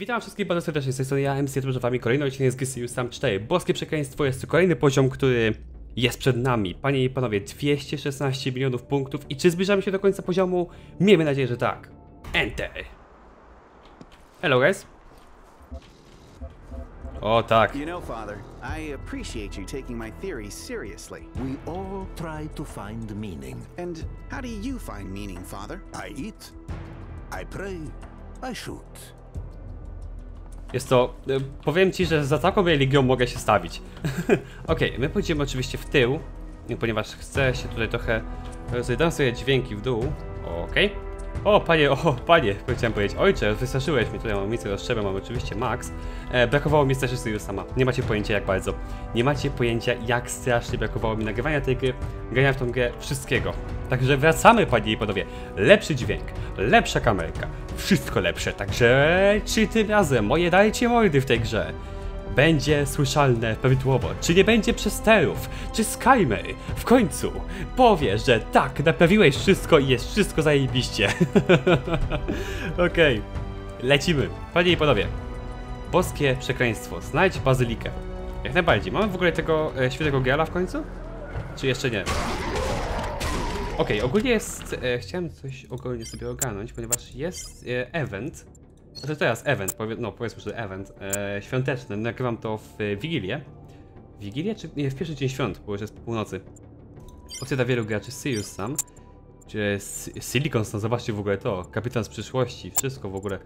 Witam wszystkich bardzo serdecznie, z tej strony ja, MC, z wami kolejny odcinek z GCU Sam 4. Boskie Przekleństwo jest to kolejny poziom, który jest przed nami. Panie i panowie, 216 milionów punktów i czy zbliżamy się do końca poziomu? Miejmy nadzieję, że tak. Enter. Hello guys. O tak. You know, Father, I appreciate you taking my theories seriously. We all try to find meaning. And how do you find meaning, Father? I eat, I pray, I shoot. Jest to... y, Powiem ci, że za taką religią mogę się stawić. Okej, my pójdziemy oczywiście w tył, ponieważ chcę się tutaj trochę... Rozdam sobie dźwięki w dół. Okej. O, panie, o, panie, chciałem powiedzieć, ojcze, wystraszyłeś mnie, tutaj mam amunicję szczepy, mam oczywiście max. E, brakowało mi też już sama, nie macie pojęcia jak bardzo. Nie macie pojęcia jak strasznie brakowało mi nagrywania tej gry, grania w tą grę, wszystkiego. Także wracamy, panie i panowie. Lepszy dźwięk, lepsza kamerka, wszystko lepsze, także czy tym razem moje dajcie mordy w tej grze? Będzie słyszalne prawidłowo, czy nie będzie przesterów, czy Skymer w końcu powie, że tak, naprawiłeś wszystko i jest wszystko zajebiście. Okej, lecimy. Panie i panowie, boskie przekleństwo, znajdź bazylikę. Jak najbardziej, mamy w ogóle tego e, świętego Graala w końcu? Czy jeszcze nie? Okej, ogólnie jest, e, chciałem coś ogólnie sobie ogarnąć, ponieważ jest e, event, znaczy teraz event, powie, no powiedzmy, że event e, świąteczny. Nagrywam to w e, Wigilię. Wigilię czy nie, w pierwszy dzień świąt, bo już jest po północy. Dla wielu graczy Sirius sam. Czy Silicon Stone, zobaczcie w ogóle to. Kapitan z przyszłości, wszystko w ogóle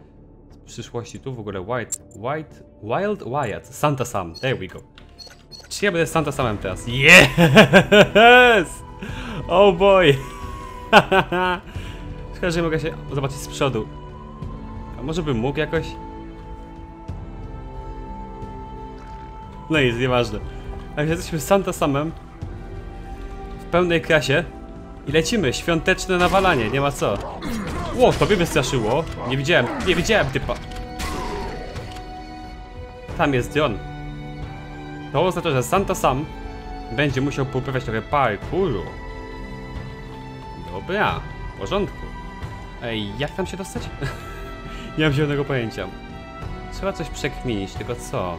z przyszłości. Tu w ogóle White, White, Wild Wyatt, Santa Sam, there we go. Czy ja będę Santa Samem teraz? Yes! Oh boy! Szkoda, że mogę się zobaczyć z przodu. Może bym mógł jakoś? No nic, nieważne. A jesteśmy z Santa samym. W pełnej krasie. I lecimy, świąteczne nawalanie, nie ma co. Ło, to mnie wystraszyło. Nie widziałem, nie widziałem typa. Tam jest John. To oznacza, że Santa sam będzie musiał poprawiać trochę parkouru. Dobra, w porządku. Ej, jak tam się dostać? Nie mam zielonego pojęcia. Trzeba coś przekminić, tylko co?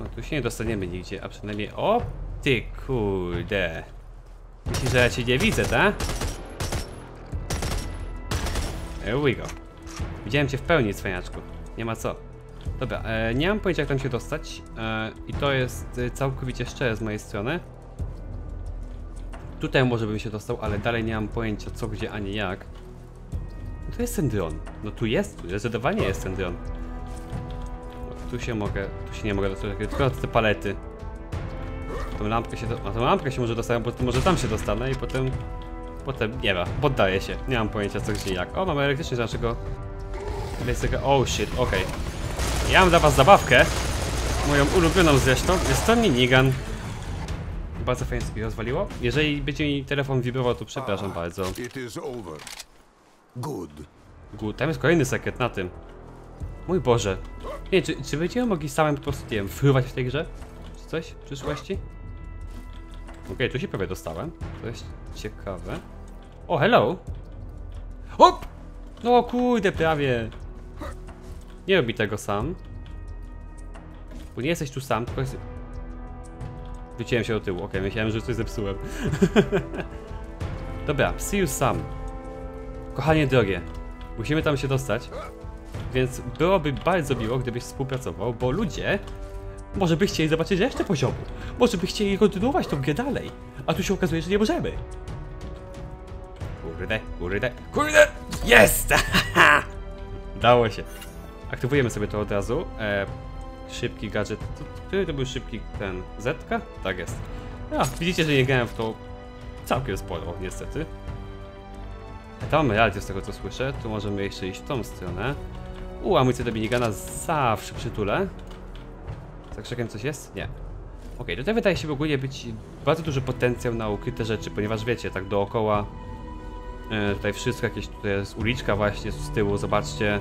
No tu się nie dostaniemy nigdzie, a przynajmniej... O! Ty kurde! Myślisz, że ja cię nie widzę, tak? There we go. Widziałem cię w pełni, cwaniaczku. Nie ma co. Dobra, e, nie mam pojęcia jak tam się dostać. E, I to jest e, całkowicie szczere z mojej strony. Tutaj może bym się dostał, ale dalej nie mam pojęcia co, gdzie, ani jak. To jest ten dron. No tu jest, tu zdecydowanie jest ten dron. No, tu się mogę, tu się nie mogę dostać, tylko te palety. Tą lampkę się, do, na tą lampkę się może dostaję, bo może tam się dostanę i potem, potem, nie wiem, poddaję się. Nie mam pojęcia co, gdzie jak. O, mamy elektryczny z naszego... Basic, oh shit, okej. Ja mam dla was zabawkę. Moją ulubioną zresztą. Jest to minigun. Bardzo fajnie sobie rozwaliło. Jeżeli będzie mi telefon wibrował, to przepraszam bardzo. Good. Good. Tam jest kolejny sekret na tym. Mój Boże. Nie, czy, czy będziemy mogli samym po prostu, nie wiem, fruwać w tej grze? Czy coś w przyszłości? Okej, tu się prawie dostałem. To jest ciekawe. O, hello! Hop! No kurde, prawie. Nie robi tego sam. Bo nie jesteś tu sam, tylko jest... Wróciłem się do tyłu, okej, myślałem, że coś zepsułem. Dobra, see you sam. Kochanie drogie, musimy tam się dostać, więc byłoby bardzo miło, gdybyś współpracował, bo ludzie może by chcieli zobaczyć resztę poziomu, może by chcieli kontynuować tą grę dalej, a tu się okazuje, że nie możemy. Kurde, kurde, kurde, jest! Dało się. Aktywujemy sobie to od razu. E, szybki gadżet, który to był szybki ten, Zetka? Tak jest. No, widzicie, że nie grałem w to całkiem sporo, niestety. Tam radio z tego co słyszę, tu możemy jeszcze iść w tą stronę. U, amunicję do minigana zawsze przytulę. Za krzakiem coś jest? Nie. Okej, tutaj wydaje się w ogóle być bardzo duży potencjał na ukryte rzeczy, ponieważ wiecie, tak dookoła e, tutaj wszystko jakieś, tutaj jest uliczka właśnie z tyłu, zobaczcie.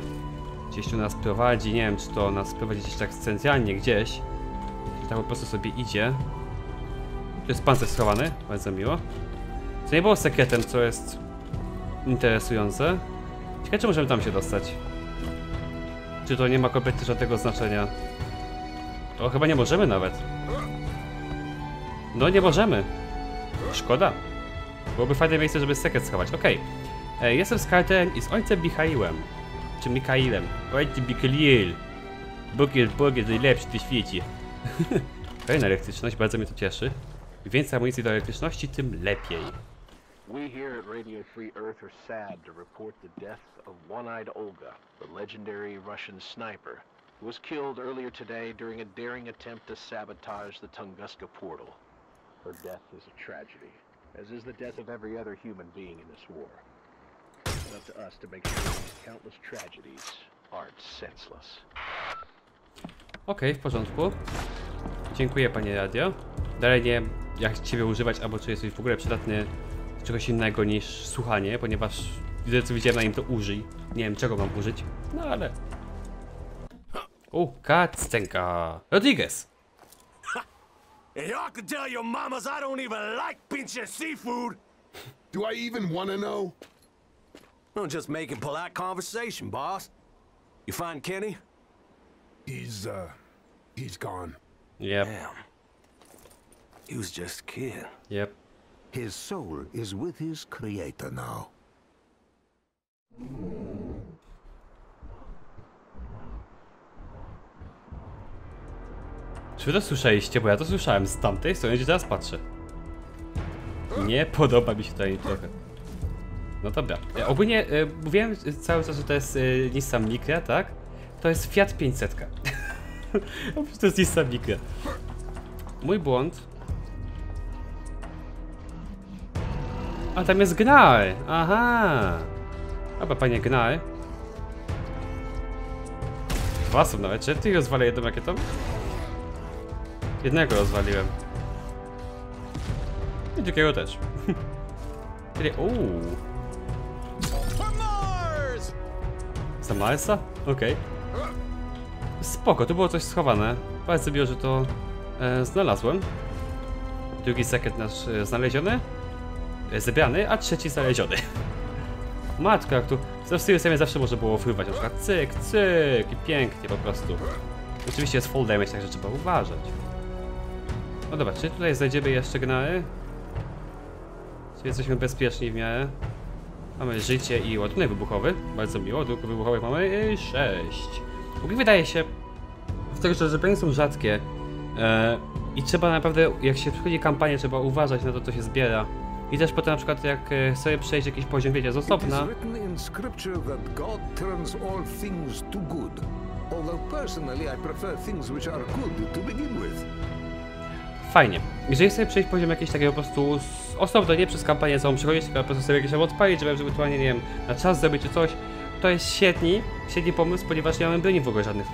Gdzieś tu nas prowadzi, nie wiem czy to nas prowadzi gdzieś tak specjalnie gdzieś. Czy tak po prostu sobie idzie. Tu jest pancerz schowany, bardzo miło. Co nie było sekretem, co jest interesujące. Ciekawe, czy możemy tam się dostać. Czy to nie ma kompletnie żadnego znaczenia? To chyba nie możemy nawet. No nie możemy. Szkoda. Byłoby fajne miejsce, żeby sekret schować. Okej. E, Jestem z Kartem i z ojcem Michałem. Czy Mikailem. Ojciec Mikail. Bóg jest Bogiem najlepszy tym świecie. Kolejna elektryczność, bardzo mnie to cieszy. Im więcej amunicji do elektryczności, tym lepiej. We here at Radio Free Earth are sad to report the death of One-Eyed Olga, the legendary Russian sniper, who was killed earlier today during a daring attempt to sabotage the Tunguska portal. Her death is a tragedy, as is the death of every other human being in this war. It's up to us to make sure these countless tragedies aren't senseless. Okej, w porządku. Dziękuję panie radio. Dalej nie wiem jak ciebie używać, albo czy jesteś w ogóle przydatny czegoś innego niż słuchanie, ponieważ widzę co widziałem na nim to użyj. Nie wiem czego mam użyć, no ale... U, kaccenka. Rodriguez. Y'all can tell your mamas I don't even like pinching seafood. Do I even want to know? I'm just making polite conversation, boss. You find Kenny? He's, uh, he's gone. Yep, Damn. He was just a kid. yep. His soul is with his creator now. Czy to słyszeliście? Bo ja to słyszałem z tamtej strony, gdzie teraz patrzę. Nie podoba mi się tutaj trochę. No dobra. E, Ogólnie e, mówiłem cały czas, że to jest e, Nissan Micra, tak? To jest Fiat 500. Po prostu to jest Nissan Micra. Mój błąd. A tam jest Gnal. Aha. Dobra, panie Gnal. Dwa są nawet. Czy ty rozwalę jedną rakietą? Jednego rozwaliłem. I drugiego też. Czyli, uuu. Za Marsa? Okej. Spoko, tu było coś schowane. Bardzo miło, że to e, znalazłem. Drugi sekret nasz e, znaleziony. Zebrany, a trzeci znaleziony. Matko, jak tu w stylu sobie zawsze można było wrywać. Na przykład cyk, cyk i pięknie po prostu. Oczywiście jest full damage, także trzeba uważać. No dobra, czy tutaj znajdziemy jeszcze gnały? Czy jesteśmy bezpieczni w miarę? Mamy życie i ładunek wybuchowy. Bardzo miło, ładunków wybuchowych mamy 6. Ogólnie wydaje się, z że zebrania są rzadkie e, i trzeba naprawdę, jak się przychodzi kampanię, trzeba uważać na to, co się zbiera. I też potem na przykład jak sobie przejść jakiś poziom, wiecie, z osobna, fajnie. Jeżeli sobie przejść poziom jakiś takiego po prostu z osobno, nie przez kampanię całą przychodzić, tylko po prostu sobie jakieś tam odpalić, żeby ewentualnie, nie wiem, na czas zrobić czy coś, to jest świetni, świetny pomysł, ponieważ nie mamy broni w ogóle żadnych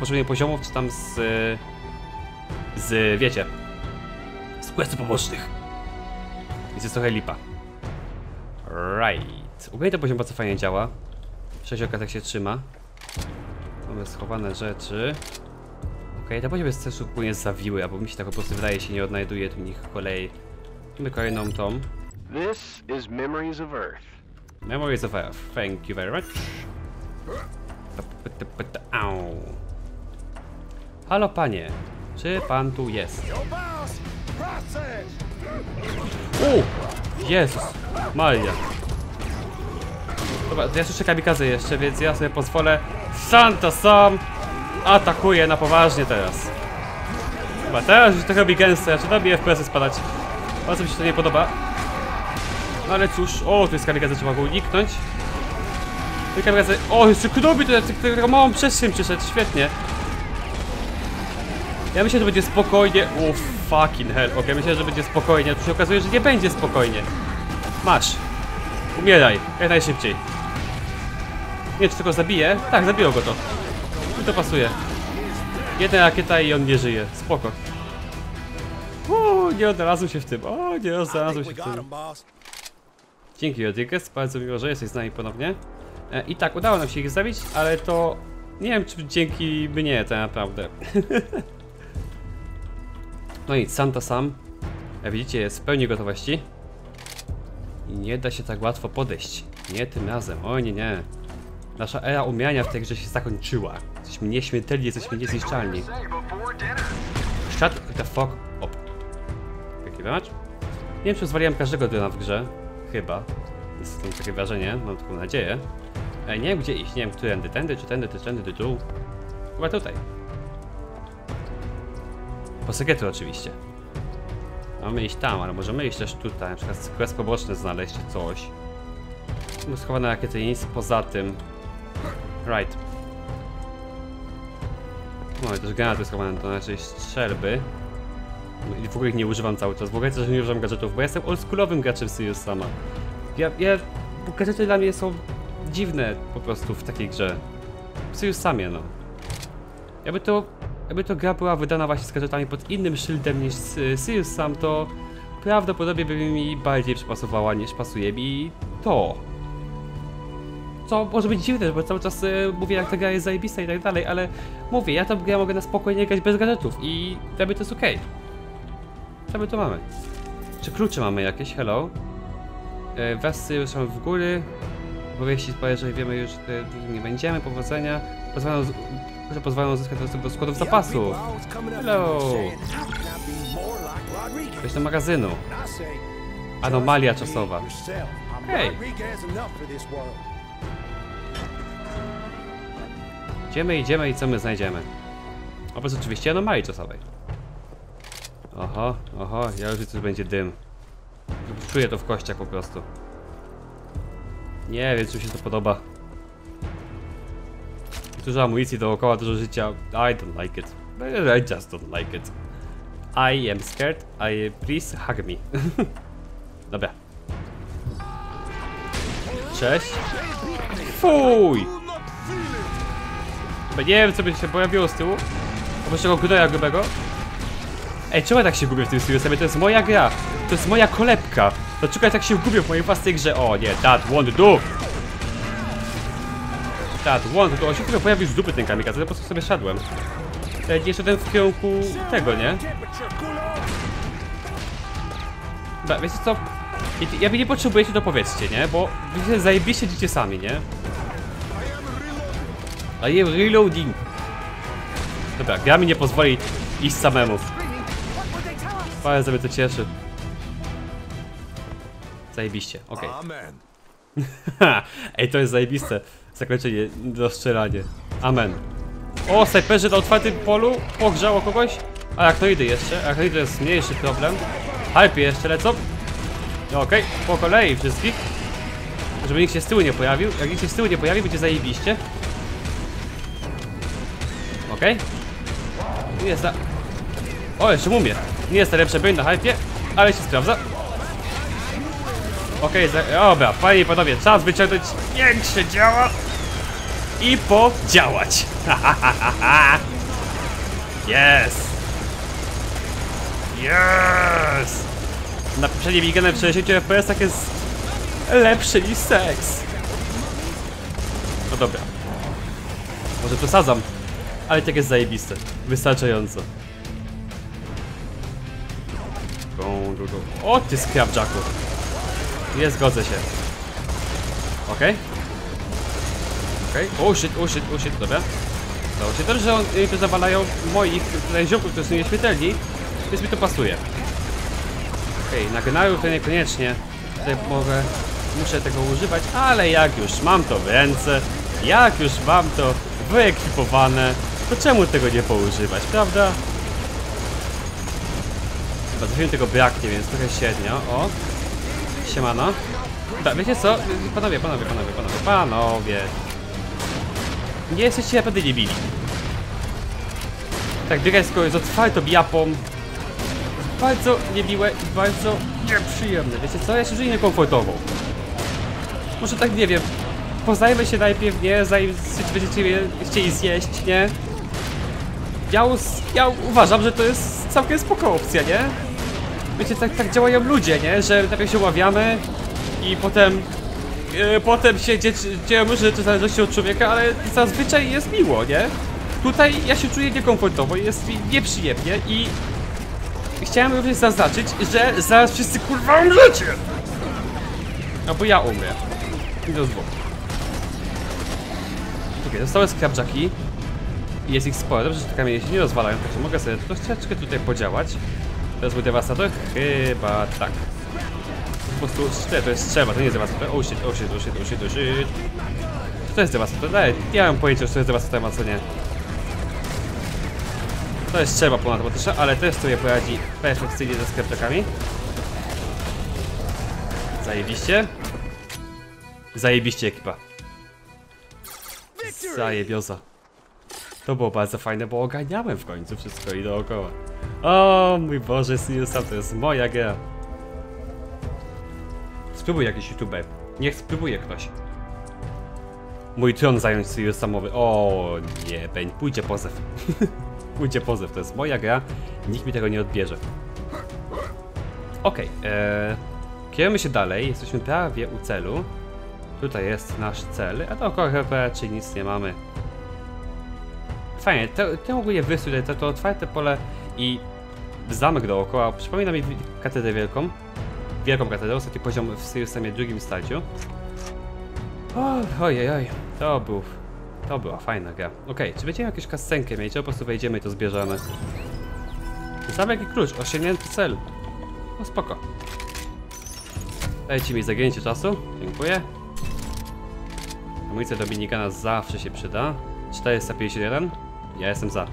potrzebnych poziomów, czy tam z... e, z, wiecie, z questów pobocznych. Więc jest trochę lipa. Right. Ogólnie ten poziom bardzo fajnie działa. Sześć tak się trzyma. Mamy schowane rzeczy. Okej, ten poziom jest też ogólnie zawiły, albo mi się tak po prostu wydaje, się nie odnajduje tu nich kolei. Mamy kolejną tą. This is Memories of Earth. Memories of Earth. Thank you very much. Halo panie, czy pan tu jest? U! Jezus Maria. Dobra, to ja słyszę kamikadze jeszcze, więc ja sobie pozwolę. Santa sam atakuje na poważnie teraz. Chyba teraz już trochę robi gęsto, ja czy robi FPS-y spadać. Bardzo mi się to nie podoba. No ale cóż, o, tu jest kamikadze, trzeba go uniknąć. Tu kamikadze, o, jeszcze tutaj, taką małą przestrzeń przyszedł, świetnie. Ja myślę, że będzie spokojnie, o fucking hell, okej, myślę, że będzie spokojnie, a tu się okazuje, że nie będzie spokojnie. Masz. Umieraj, jak najszybciej. Nie czy tylko zabije? Tak, zabiło go to. I to pasuje. Jedna rakieta i on nie żyje, spoko. Uuu, nie odnalazł się w tym, o, nie odnalazł się w tym. Dzięki Rodriguez, bardzo miło, że jesteś z nami ponownie. E, I tak, udało nam się ich zabić, ale to... Nie wiem, czy dzięki mnie tak naprawdę. no i Santa sam, jak widzicie, jest w pełni gotowości. I nie da się tak łatwo podejść. Nie tym razem, o nie, nie. Nasza era umierania w tej grze się zakończyła. Jesteśmy nieśmiertelni, jesteśmy niezniszczalni. Shut the fuck up. Jaki wymacz? Nie wiem, czy zwaliłem każdego drona w grze. Chyba. Jest takie wrażenie, mam taką nadzieję. E, nie wiem gdzie iść, nie wiem którędy, tędy, czy tędy, czy tędy, czy tu. Chyba tutaj. Po sekretu oczywiście. Mamy iść tam, ale możemy iść też tutaj, na przykład quest poboczny znaleźć, czy coś. No schowane rakiety, nic poza tym. Right. Mamy też granaty schowane do naszej strzelby. I w ogóle ich nie używam cały czas. W ogóle też nie używam gadżetów, bo ja jestem oldschoolowym graczem Sirius sama. Ja, ja... Gadżety dla mnie są dziwne po prostu w takiej grze. Sirius samie, no. Jakby to... Jakby to gra była wydana właśnie z gadżetami pod innym szyldem niż Sirius sam, to prawdopodobnie by mi bardziej przypasowała niż pasuje mi to. Co może być dziwne, bo cały czas y, mówię jak ta gra jest zajebista i tak dalej, ale mówię, ja tę grę mogę na spokojnie grać bez gadżetów i dla mnie to jest okej. Co my tu mamy? Czy klucze mamy jakieś? Hello? E, Wesy ruszamy w góry. Powieści spowie, że wiemy już, że nie będziemy. Powodzenia. Pozwalają, że pozwalają uzyskać dostęp do składów zapasu. Hello! Weź do magazynu. Anomalia czasowa. Hej! Idziemy, idziemy i co my znajdziemy? Oprócz oczywiście anomalii czasowej. Oho, oho, ja już że będzie dym. Czuję to w kościach po prostu. Nie wiem, czy mi się to podoba. Dużo amunicji dookoła, dużo życia. I don't like it. I just don't like it. I am scared. I please hug me. Dobra. Cześć. Fuj! Chyba nie wiem, co by się pojawiło z tyłu. Oprócz tego gnoja grubego. Ej, czemu ja tak się gubię w tym Serious'ie? To jest moja gra. To jest moja kolebka. Dlaczego ja tak się gubię w mojej własnej grze? O nie, that won't do. That won't do. On się tylko pojawił z dupy ten kamikaze, to po prostu sobie szedłem. Ja nie szedłem w kierunku tego, nie? Dobra, wiecie co? Jak wy nie potrzebujecie, to powiedzcie, nie? Bo się zajebiście idziecie sami, nie? I am reloading. Dobra, gra mi nie pozwoli iść samemu. Bardzo mnie to cieszy. Zajebiście, okej. Amen. Ej, to jest zajebiste. Zakończenie, rozstrzelanie. Amen. O, snajperzy na otwartym polu pogrzało kogoś. A Arachnoidy jeszcze. Arachnoidy to jest mniejszy problem. Harpy jeszcze lecą. No okej, po kolei wszystkich. Żeby nikt się z tyłu nie pojawił. Jak nikt się z tyłu nie pojawi, będzie zajebiście. Okej. Tu jest ta... O, jeszcze mumie. Nie jest najlepsze broń na hypie, ale się sprawdza. Okej, okay, dobra, panie i panowie, czas wyciągnąć większe działa i podziałać. Yes! Yes! Na poprzednim miniganem w 60 FPS tak jest lepszy niż seks. No dobra. Może przesadzam, ale tak jest zajebiste. Wystarczająco. O ty skrapjacku. Nie zgodzę się. Okej. Okej. O shit, o shit, o shit, dobra. Udało się. Dobrze, że on, y, to zawalają moich tutaj ziomków, którzy są nieśmiertelni, więc mi to pasuje. Okej, na genariów to niekoniecznie. Tutaj mogę, muszę tego używać, ale jak już mam to w ręce, jak już mam to wyekwipowane, to czemu tego nie poużywać, prawda? Chyba trochę tego braknie, więc trochę średnio. O, Siemano. Tak, wiecie co? Panowie, panowie, panowie, panowie, panowie. Nie jesteście naprawdę niebili. Tak, Dresko jest otwartą japą. Bardzo niemiłe i bardzo nieprzyjemne. Wiecie co? Ja się czuję niekomfortowo. Może tak, nie wiem. Poznajmy się najpierw, nie? Zanim będziecie chcieli zjeść, nie? Ja, ja uważam, że to jest całkiem spoko opcja, nie? Wiecie, tak, tak działają ludzie, nie? Że najpierw się ławiamy i potem... e, potem się dzie dzieją rzeczy w zależności od człowieka, ale zazwyczaj jest miło, nie? Tutaj ja się czuję niekomfortowo, jest mi nieprzyjemnie i... Chciałem również zaznaczyć, że zaraz wszyscy kurwa umrzecie! Albo ja umrę. Do dwóch. Okej, zostały skrapjaki. I jest ich sporo. Dobrze, że te kamienie się nie rozwalają, także mogę sobie troszeczkę tutaj podziałać. To jest mój dewastator? Chyba tak. Po prostu, nie, to jest strzelba, to nie jest dewastator. Oh shit, oh shit, oh shit, oh shit, oh shit. To jest dewastator? Daj, nie mam pojęcia, czy to jest dewastator, a co nie. To jest strzelba ponadmatyczna, ale też sobie poradzi perfekcyjnie ze skrapjakami. Zajebiście. Zajebiście ekipa. Zajebioza. To było bardzo fajne, bo oganiałem w końcu wszystko i dookoła. O mój Boże, Sirius Sam to jest moja gra. Spróbuj jakiś youtuber. Niech spróbuje ktoś. Mój tron zająć Sirius Samowy. O nie, Beń, pójdzie pozew. pójdzie pozew, to jest moja gra. Nikt mi tego nie odbierze. Okej, okay, ee, kierujemy się dalej, jesteśmy prawie u celu. Tutaj jest nasz cel, a dookoła chyba raczej nic nie mamy. Fajnie, te, te ogólnie wysły, tutaj, to, to otwarte pole i zamek dookoła, przypomina mi katedrę wielką. Wielką katedrę, ostatni poziom w Siriusamie drugim starciu. O, ojej, oj, to był, to była fajna gra. Okej, czy będziemy jakąś kascenkę mieć, czy po prostu wejdziemy i to zbierzemy? Zamek i klucz, osiągnięty cel. No spoko. Dajcie mi zagięcie czasu, dziękuję. Amunicja Dominikana zawsze się przyda. 451. Ja jestem za.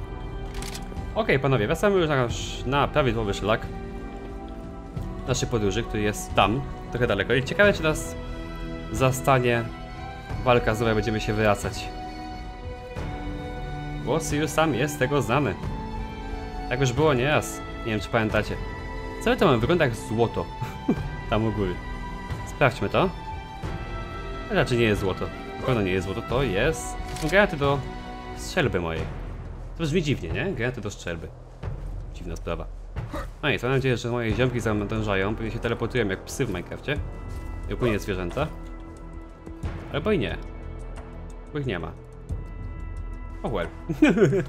Okej, panowie, wracamy już na, na prawidłowy szlak naszej podróży, który jest tam, trochę daleko. I ciekawe, czy nas zastanie walka, z której będziemy się wracać. Bo Sirius sam jest tego znany. Tak już było nieraz. Nie wiem, czy pamiętacie. Całe to mamy wygląda jak złoto. tam u góry. Sprawdźmy to. Raczej nie jest złoto. Na pewno nie jest złoto, to jest... Są granaty do strzelby mojej. To brzmi dziwnie, nie? Granaty do strzelby. Dziwna sprawa. No i mam nadzieję, że moje ziomki za mną dążają, pewnie się teleportują jak psy w Minecrafcie. I ogólnie zwierzęta. Albo i nie. Bo ich nie ma. Oh well.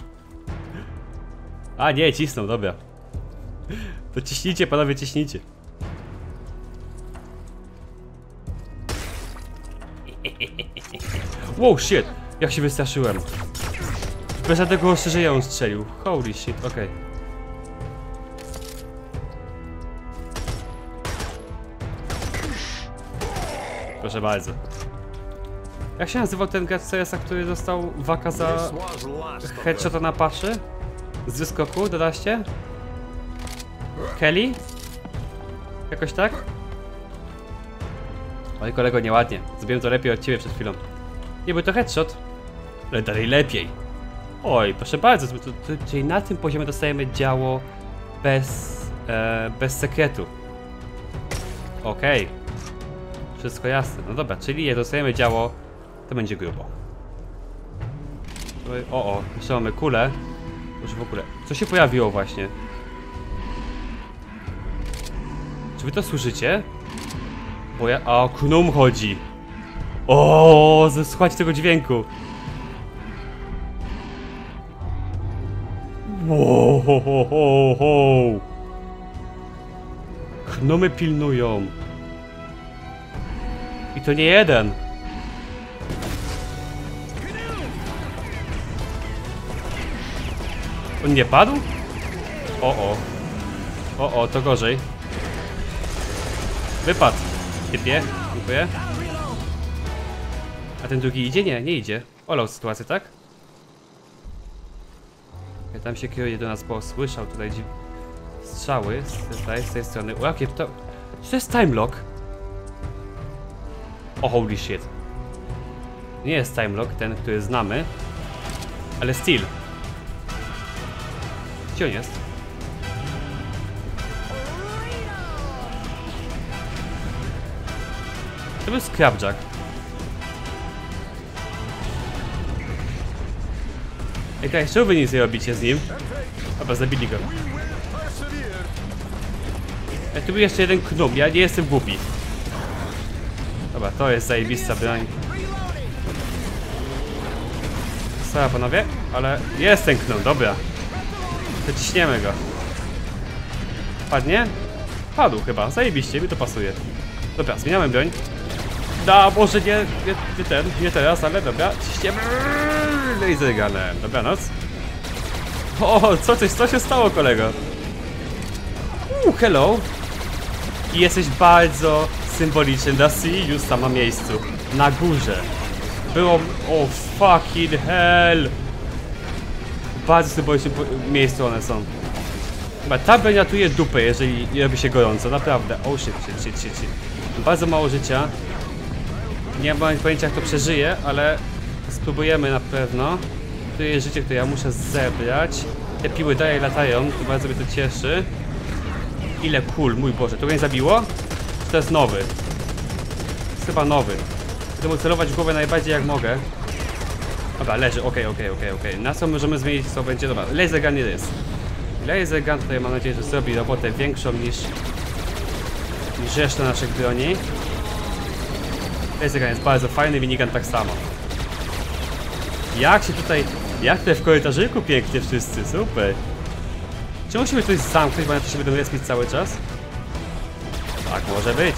A nie, cisną, dobra. To ciśnijcie, panowie, ciśnijcie. Wow, shit! Jak się wystraszyłem. Bez żadnego ostrzeżenia on strzelił. Holy shit, okej. Proszę bardzo. Jak się nazywał ten gracz CS-a, który dostał waka za headshota na paszy? Z wyskoku, dodaście? Kelly? Jakoś tak? Oj kolego, nieładnie. Zrobiłem to lepiej od ciebie przed chwilą. Nie był to headshot, ale dalej lepiej. Oj, proszę bardzo, to, to, to, czyli na tym poziomie dostajemy działo bez, e, bez sekretu. Okej. Wszystko jasne. No dobra, czyli je dostajemy działo, to będzie grubo. O, o, jeszcze mamy kulę. Może w ogóle, co się pojawiło właśnie? Czy wy to słyszycie? Bo ja... A, o Knum chodzi. O, słuchajcie tego dźwięku. Wow, ho, ho, ho, ho. Gnomy pilnują. I to nie jeden. On nie padł? O, o. O, o, to gorzej. Wypadł. Typie, dziękuję. A ten drugi idzie? Nie, nie idzie. Olał sytuację, tak? Ja tam się kieruje do nas, bo słyszał tutaj strzały z, z tej strony. O, jakie to... Czy to jest time lock? O, holy shit. Nie jest time lock, ten, który znamy. Ale still. Gdzie on jest? To był Scrapjack. Tak, czemu wy nie robicie z nim? Dobra, zabili go. Ej, tu był jeszcze jeden knum, ja nie jestem głupi. Dobra, to jest zajebista broń. Sorry panowie, ale jest ten knum, dobra. Wyciśniemy go. Padnie? Padł chyba, zajebiście, mi to pasuje. Dobra, zmieniamy broń. Da, może nie, nie, nie ten, nie teraz, ale dobra, ciśniemy. Laser gunem. Dobranoc. O, co, coś, co się stało, kolego? Uuu, hello. I jesteś bardzo symboliczny dla Sirius tam na miejscu. Na górze. Było... O, fucking hell. Bardzo symbolicznym miejscu one są. Chyba ta ratuje dupę, jeżeli robi się gorąco, naprawdę. Oh shit, shit, shit, shit, Bardzo mało życia. Nie mam pojęcia jak to przeżyję, ale spróbujemy na pewno. Tu jest życie, które ja muszę zebrać. Te piły dalej latają, to bardzo mnie to cieszy. Ile kul, mój Boże, to go nie zabiło? Czy to jest nowy? Jest chyba nowy. Chcę mu celować głowę najbardziej jak mogę. Dobra, leży, okej, okej, okej, okej. Na co możemy zmienić, co będzie? Dobra, laser gun nie jest. Laser gun tutaj mam nadzieję, że zrobi robotę większą niż, niż reszta naszych broni. Laser gun jest bardzo fajny, minigun tak samo. Jak się tutaj, jak tutaj w korytarzyku pięknie wszyscy, super. Czy musimy coś zamknąć, bo na to się będą respić cały czas? Tak może być.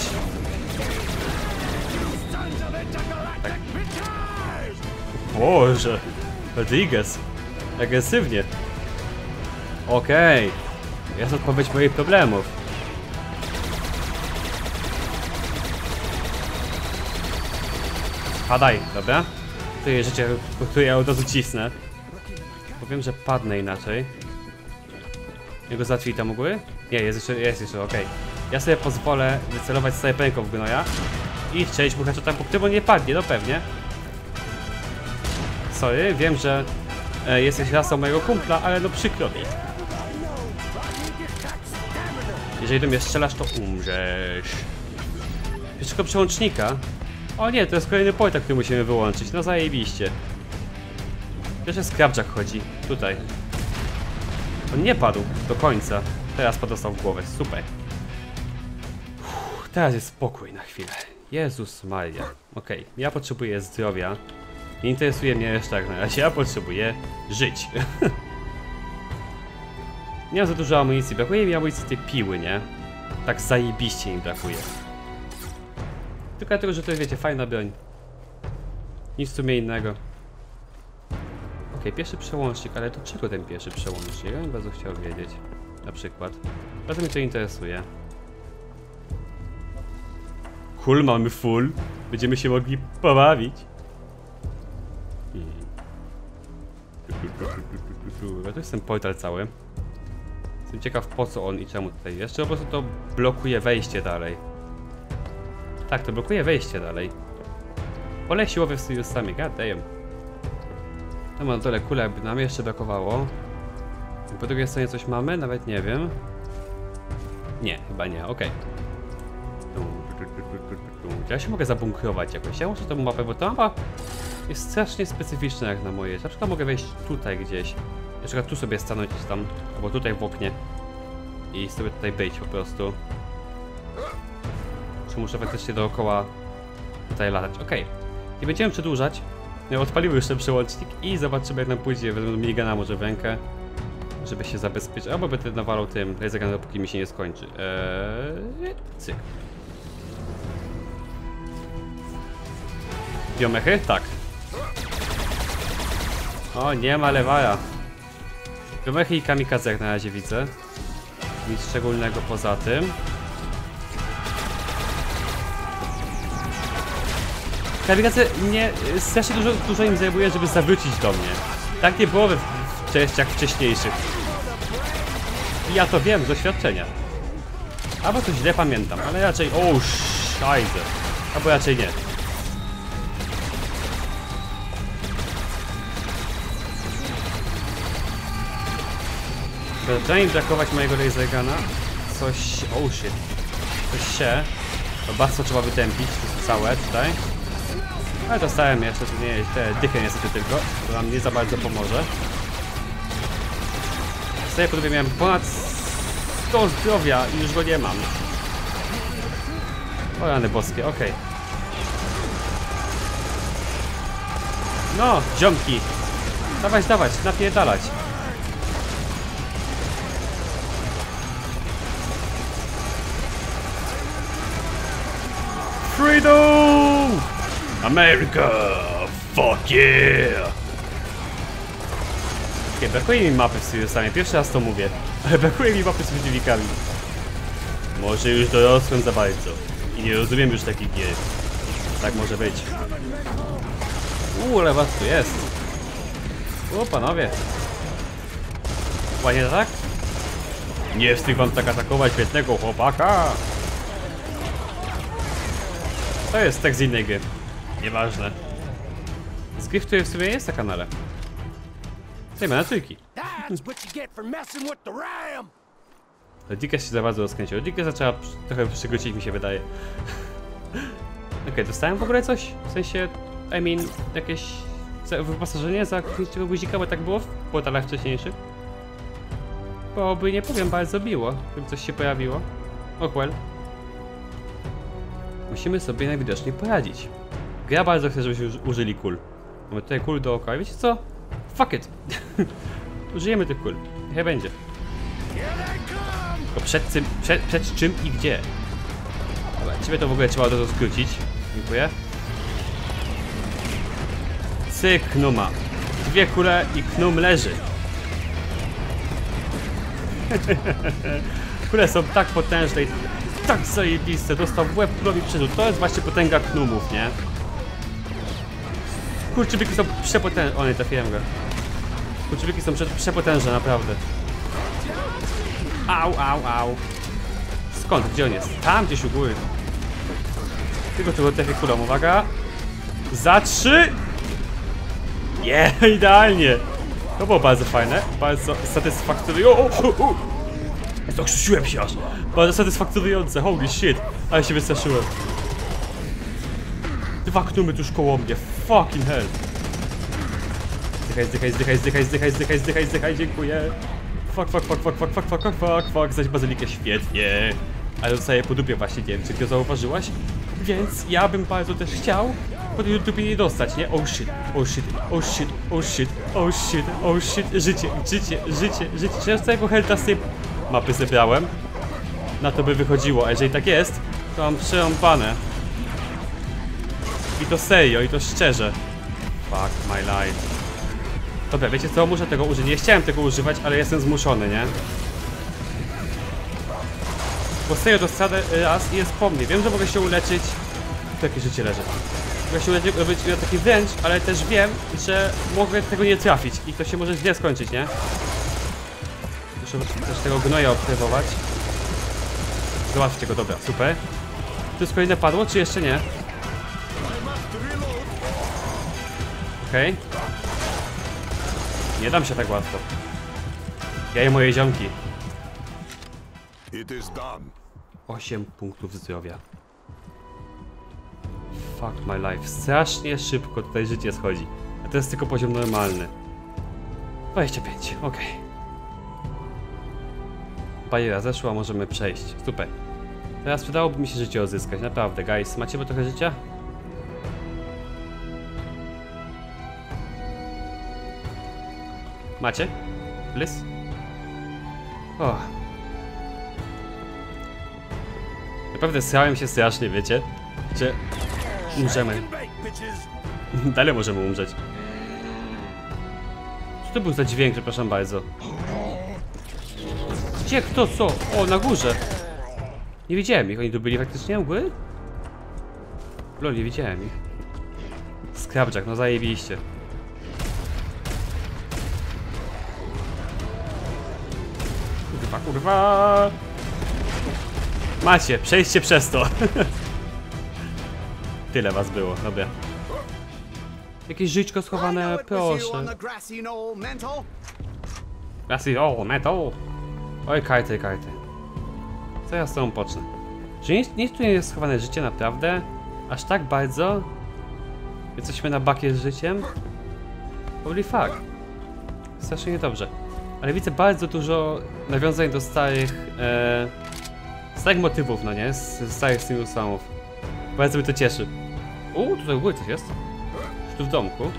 Tak. Boże, Rodriguez. Agresywnie. Okej. Jest odpowiedź moich problemów. Padaj, dobra? Jest życie, po które ja od razu cisnę. Bo wiem, że padnę inaczej. Jego załatwili tam u góry? Nie, jest jeszcze, jest jeszcze, okej. Ja sobie pozwolę wycelować snajperką w gnoja i strzelić mu tam po on nie padnie, no pewnie. Sorry, wiem, że e, jesteś rasą mojego kumpla, ale no przykro mi. Jeżeli do mnie strzelasz, to umrzesz. Jeszcze tylko przełącznika. O nie, to jest kolejny portal, który musimy wyłączyć. No zajebiście. Jeszcze Scrapjack chodzi. Tutaj. On nie padł do końca. Teraz podostał w głowę. Super. Uff, teraz jest spokój na chwilę. Jezus Maria. Okej, ja potrzebuję zdrowia. Nie interesuje mnie jeszcze jak na razie. Ja potrzebuję żyć. nie mam za dużo amunicji. Brakuje mi amunicji tej piły, nie? Tak zajebiście mi brakuje. Tylko dlatego, że to wiecie, fajna broń. Nic w sumie innego. Okej, pierwszy przełącznik, ale do czego ten pierwszy przełącznik? Ja bym bardzo chciał wiedzieć. Na przykład. Bardzo mnie to interesuje. Cool, mamy full. Będziemy się mogli pobawić. Hmm. A to jest ten portal cały. Jestem ciekaw po co on i czemu tutaj jest. Po prostu to blokuje wejście dalej. Tak, to blokuje wejście dalej. Pole siłowe w Siriusami, god damn. Tam na dole kule jakby nam jeszcze brakowało. Po drugiej stronie coś mamy? Nawet nie wiem. Nie, chyba nie, okej. Czy Ja się mogę zabunkrować jakoś. Ja muszę tą mapę, bo ta mapa jest strasznie specyficzna jak na moje. Na przykład mogę wejść tutaj gdzieś. Na przykład tu sobie stanąć tam, albo tutaj w oknie. I sobie tutaj być po prostu. Czy muszę faktycznie dookoła tutaj latać? Okej. Nie będziemy przedłużać. Odpaliły już ten przełącznik i zobaczymy jak nam pójdzie. Wezmę minigana może w rękę. Żeby się zabezpieczyć. Albo będę nawalał tym lasergunem, dopóki mi się nie skończy. Eee, cyk. Biomechy? Tak. O, nie ma lewara. Biomechy i kamikaze jak na razie widzę. Nic szczególnego poza tym. Kamikaze nie... strasznie dużo, dużo im zajmuje, żeby zawrócić do mnie. Tak nie było we w częściach wcześniejszych. Ja to wiem z doświadczenia. Albo to źle pamiętam, ale raczej... O, szajze. Albo raczej nie. Zaczyna mi brakować mojego lasergana. Coś... Oh shit. Coś się... To bardzo trzeba wytępić, to jest całe tutaj. Ale dostałem jeszcze, to nie te dychę niestety tylko, to nam nie za bardzo pomoże. Sobie podobnie miałem ponad 100 zdrowia i już go nie mam. O rany boskie, okej. No, ziomki. Dawać, dawać, napierdalać. Freedom! America! Fuck yeah! Okej, brakuje mi mapy z Siriusami, pierwszy raz to mówię. Ale brakuje mi mapy z przeciwnikami. Może już dorosłem za bardzo. I nie rozumiem już takich gier. Tak może być. Uuu, ale was tu jest. O, panowie. Ładnie tak? Nie wstyd wam tak atakować biednego chłopaka. To jest tekst z innej gry. Nieważne. Z gry, w sumie jest na kanale. Zajmę na trójki. Ram! Dika się za bardzo rozkręcił. Dika zaczęła trochę przygocić mi się wydaje. Okej, dostałem w ogóle coś? W sensie, I mean, jakieś wyposażenie za tego guzika, bo tak było w portalach wcześniejszych? Bo by nie powiem, bardzo biło, gdyby coś się pojawiło. Oh well. Musimy sobie najwidoczniej poradzić. Gra bardzo chce, żebyśmy uży- użyli kul. Mamy tutaj kul dookoła. Wiecie co? Fuck it. Użyjemy tych kul. Niech będzie. Tylko przed, tym, przed, przed czym i gdzie? Dobra, ciebie to w ogóle trzeba od razu skrócić. Dziękuję. Cyk, Knuma. Dwie kule i Knum leży. Kule są tak potężne i tak zajebiste. Dostał w łeb królowi przodu. To jest właśnie potęga Knumów, nie? Kurczybyki są przepotężne. O, nie trafiłem go. Kurczybyki są prze przepotężne, naprawdę. Au, au, au. Skąd? Gdzie on jest? Tam gdzieś u góry. Tylko tego trafię kulą, uwaga. Za trzy! Nie, idealnie! To było bardzo fajne, bardzo satysfakcjonujące. Zakrzysiłem się aż. Bardzo satysfakcjonujące, holy shit. Ale się wystraszyłem. Dwa knumy tuż koło mnie, fucking hell. Zdychaj, zdychaj, zdychaj, zdychaj, zdychaj, zdychaj, zdychaj, zdychaj, dziękuję. Fuck, fuck, fuck, fuck, fuck, fuck, fuck, fuck, fuck, fuck, zaś bazylikę, świetnie. Ale dostaję po dupie właśnie, nie wiem, czy to zauważyłaś? Więc ja bym bardzo też chciał po tej dupie nie dostać, nie? Oh shit, oh shit, oh shit, oh shit, oh shit, oh shit, życie, życie, życie, życie. Czy ja z całego helta z tej mapy zebrałem? Na to by wychodziło, a jeżeli tak jest, to mam przerąbane. I to serio, i to szczerze. Fuck my life. Dobra, wiecie co? Muszę tego użyć. Nie chciałem tego używać, ale jestem zmuszony, nie? Bo serio dostanę raz i jest po mnie. Wiem, że mogę się uleczyć. Tu jakieś życie leży. Mogę się uleczyć, robić taki wręcz, ale też wiem, że mogę tego nie trafić. I to się może źle skończyć, nie? Muszę też tego gnoja obserwować. Załatwcie go, dobra, super. Tu jest kolejne padło, czy jeszcze nie? Okej. Nie dam się tak łatwo. Ja i moje ziomki. It is done. 8 punktów zdrowia. Fuck my life. Strasznie szybko tutaj życie schodzi. A to jest tylko poziom normalny. 25, okej. Bariera zeszła, możemy przejść. Super. Teraz przydałoby mi się życie odzyskać, naprawdę, guys. Macie bo trochę życia? Macie? Please? O. Naprawdę srałem się strasznie, wiecie? Że umrzemy. Dalej możemy umrzeć. Co to był za dźwięk, przepraszam bardzo? Gdzie, kto, co? O, na górze! Nie widziałem ich, oni tu byli faktycznie u góry? Lol, nie widziałem ich. Skrabczak, no zajebiście. Kurwa, kurwa! Macie, przejście przez to. Tyle was było, dobra. Jakieś żyćko schowane, proszę. grassy o, metal! Oj, kajty, kajty. Co ja z tobą pocznę? Czy nic, nic tu nie jest schowane życie, naprawdę? Aż tak bardzo? Jesteśmy na bakie z życiem? Holy fuck. Strasznie niedobrze. Ale widzę bardzo dużo nawiązań do starych, e, starych motywów, no nie? Z, z starych Single Songów. Bardzo mnie to cieszy. U, tutaj u góry coś jest. Tu w domku?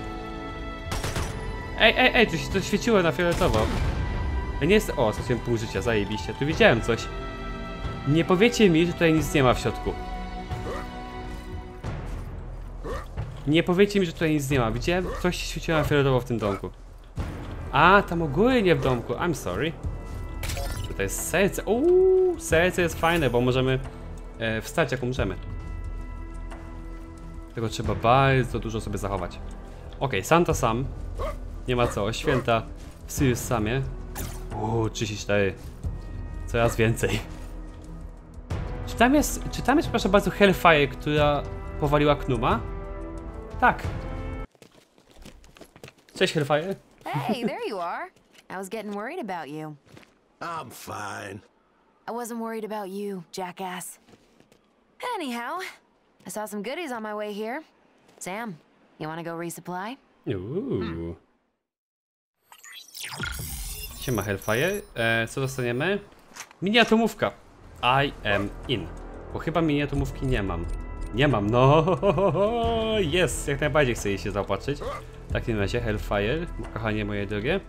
Ej, ej, ej, tu się to świeciło na fioletowo. Ja nie jest... O, straciłem pół życia, zajebiście. Tu widziałem coś. Nie powiecie mi, że tutaj nic nie ma w środku. Nie powiecie mi, że tutaj nic nie ma. Widziałem, coś się świeciło na fioletowo w tym domku. A, tam u góry, nie w domku. I'm sorry. Tutaj jest serce. Uuu, serce jest fajne, bo możemy e, wstać jak umrzemy. Tego trzeba bardzo dużo sobie zachować. Okej, Santa sam. Nie ma co, święta w Sirius samie. Uuu, 34. Coraz więcej. Czy tam jest, czy tam jest, proszę bardzo, Hellfire, która powaliła Knuma? Tak. Cześć Hellfire. Hey, there you are. I was getting worried about you. I'm fine. I wasn't worried about you, jackass. Anyhow, I saw some goodies on my way here. Sam, you want to go resupply? Uuu. Siema Hellfire. E, co dostaniemy? Mini atomówka. I am in. Bo chyba mini atomówki nie mam. Nie mam, no Jest, jak najbardziej chcę jej się zaopatrzyć. W takim razie Hellfire, kochanie moje drogie.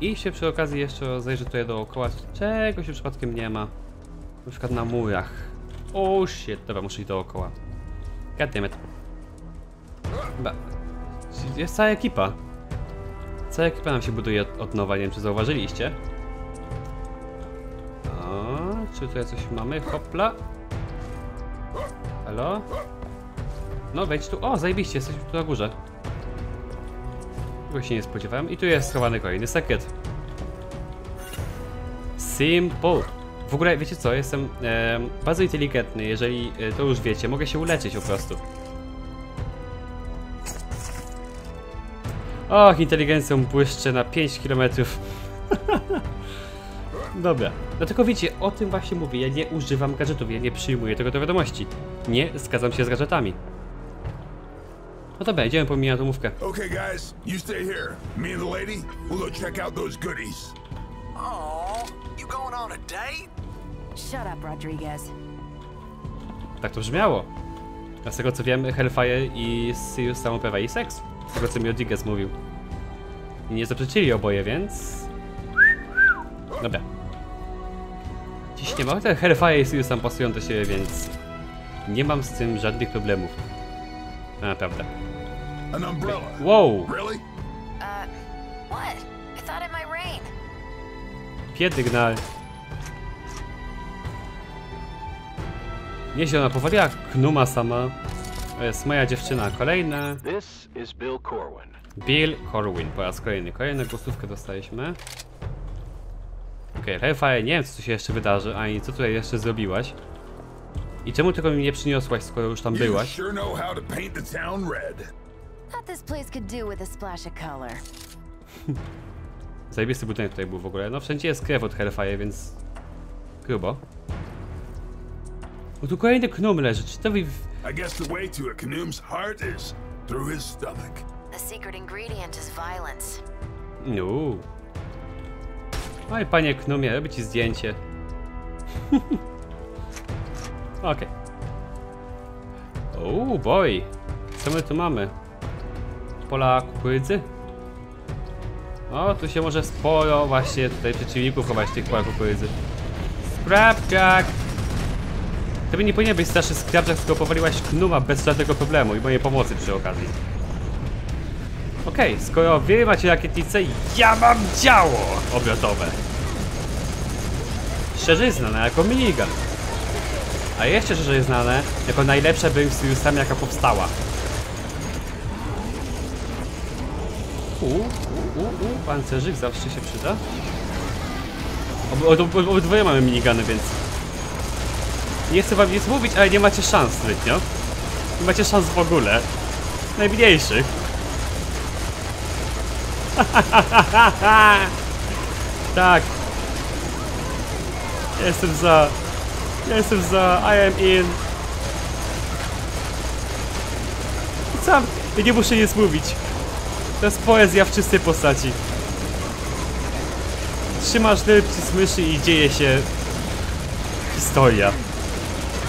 I się przy okazji jeszcze rozejrzę tutaj dookoła, czego się przypadkiem nie ma. Na przykład na murach. O shit, dobra, muszę iść dookoła. Goddammit. Ba. Jest cała ekipa. Cała ekipa nam się buduje od, od nowa, nie wiem czy zauważyliście. O, czy tutaj coś mamy? Hopla. Halo? No wejdź tu. O, zajebiście, jesteśmy tu na górze. Tego się nie spodziewałem. I tu jest schowany kolejny sekret. Simple. W ogóle, wiecie co, jestem em, bardzo inteligentny, jeżeli e, to już wiecie, mogę się uleczyć po prostu. Och, inteligencją błyszczę na 5 km. Dobra, dlatego wiecie, o tym właśnie mówię, ja nie używam gadżetów, ja nie przyjmuję tego do wiadomości. Nie zgadzam się z gadżetami. No dobra, idziemy po mini atomówkę. Okay, guys, you stay here. Me and the lady, we'll go check out those goodies. Oh, you going on a date? Shut up, Rodriguez. Tak to brzmiało. A z tego co wiem, Hellfire i Sirius samopewali seks. Z tego co mi Rodriguez mówił. I nie zaprzeczyli oboje, więc... Dobra. Dziś nie ma, te Hellfire i Sirius tam pasują do siebie, więc... Nie mam z tym żadnych problemów. Naprawdę. An umbrella. Wow! Really? Uh, what? I thought it might rain. Kiedy gnal. Nieźle ona powaliła Knuma sama. To jest moja dziewczyna kolejna. This is Bill Corwin. Bill Corwin po raz kolejny. Kolejną głosówkę dostaliśmy. Okej, okay, Hellfire, nie wiem co tu się jeszcze wydarzy, ani co tutaj jeszcze zrobiłaś. I czemu tego mi nie przyniosłaś, skoro już tam You byłaś? Thought this place could do with a splash of color. Zajebisty budynek tutaj był w ogóle. No wszędzie jest krew od Hellfire, więc... Grubo. O, tu kolejny knum leży. Czy to wy... I guess the way to a Kanoom's heart is through his stomach. The secret ingredient is violence. No. Oj, panie Knumie, robię ci zdjęcie. Okej. Okay. boy. Co my tu mamy? Pola kukurydzy? O, tu się może sporo właśnie tutaj przeciwników chować tych polach kukurydzy. Scrapjack! To by nie powinien być straszny Scrapjack, tylko powaliłaś Knuma bez żadnego problemu i mojej pomocy przy okazji. Okej, skoro wy macie rakietnicę, ja mam działo obrotowe. Szerzej znane jako minigun. A jeszcze szerzej znane jako najlepsza broń z jaka powstała. Uuu, uuu, uuu, pancerzyk zawsze się przyda. Ob ob ob obydwoje mamy miniguny, więc... Nie chcę wam nic mówić, ale nie macie szans zbytnio. Nie macie szans w ogóle. Najmniejszych. tak. Jestem za. Jestem za. I am in. Sam. Ja nie muszę nic mówić. To jest poezja w czystej postaci. Trzymasz ten przycisk myszy i dzieje się historia.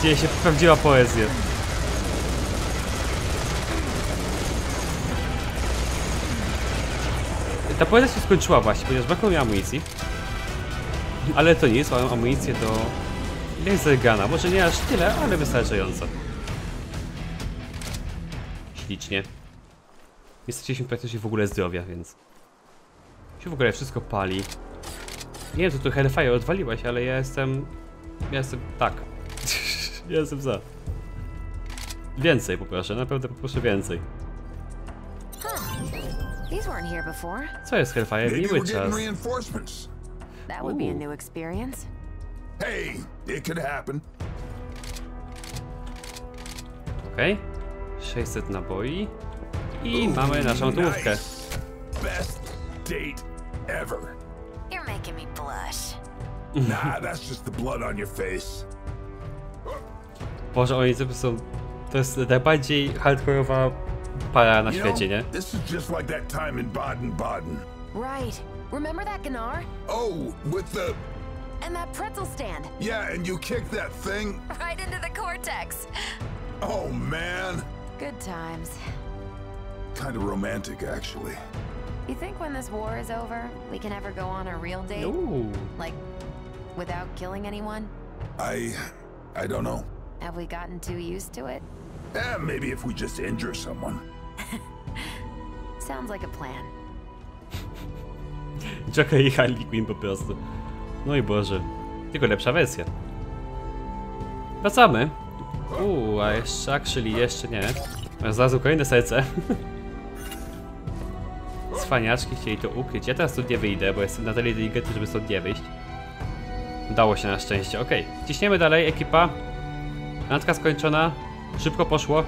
Dzieje się prawdziwa poezja. Ta poezja się skończyła właśnie, ponieważ brakło mi amunicji. Ale to nic, mam amunicję do lasergana. Może nie aż tyle, ale wystarczająco. Ślicznie. Nie straciliśmy praktycznie w ogóle zdrowia, więc... Się w ogóle wszystko pali. Nie wiem, co tu Hellfire odwaliłaś, ale ja jestem... Ja jestem... tak. ja jestem za. Więcej poproszę, naprawdę poproszę więcej. Co jest Hellfire? Miły czas. getting reinforcements. That would be a Ooh. new experience. Hey, it could happen. Okej. 600 naboi. I mamy naszą tułówkę. Nice. Best date ever. You're making me blush. nah, that's just the blood on your face. Boże, oni to są... To jest najbardziej hardkorowa para na You świecie, nie? know, this is just like that time in Baden-Baden. Right. Remember that Gnar? Oh, with the And that pretzel stand? yeah, and you kicked that thing. Right into the cortex. Oh man, Good times. Kind of romantic actually. You think when this war is over, we can ever go on a real date? Uuu. Like, without killing anyone? I, I don't know. Have we gotten too used to it? Eh, maybe if we just injure someone. Sounds like a plan. Joker i Harley Quinn po prostu. No i Boże. Tylko lepsza wersja. Wracamy. Uuu, a jeszcze, actually, jeszcze nie. Znalazł kolejne serce. Cwaniaczki chcieli to ukryć. Ja teraz stąd nie wyjdę, bo jestem na tyle inteligentny, żeby stąd nie wyjść. Udało się na szczęście, okej. Ciśniemy dalej, ekipa. Randka skończona. Szybko poszło.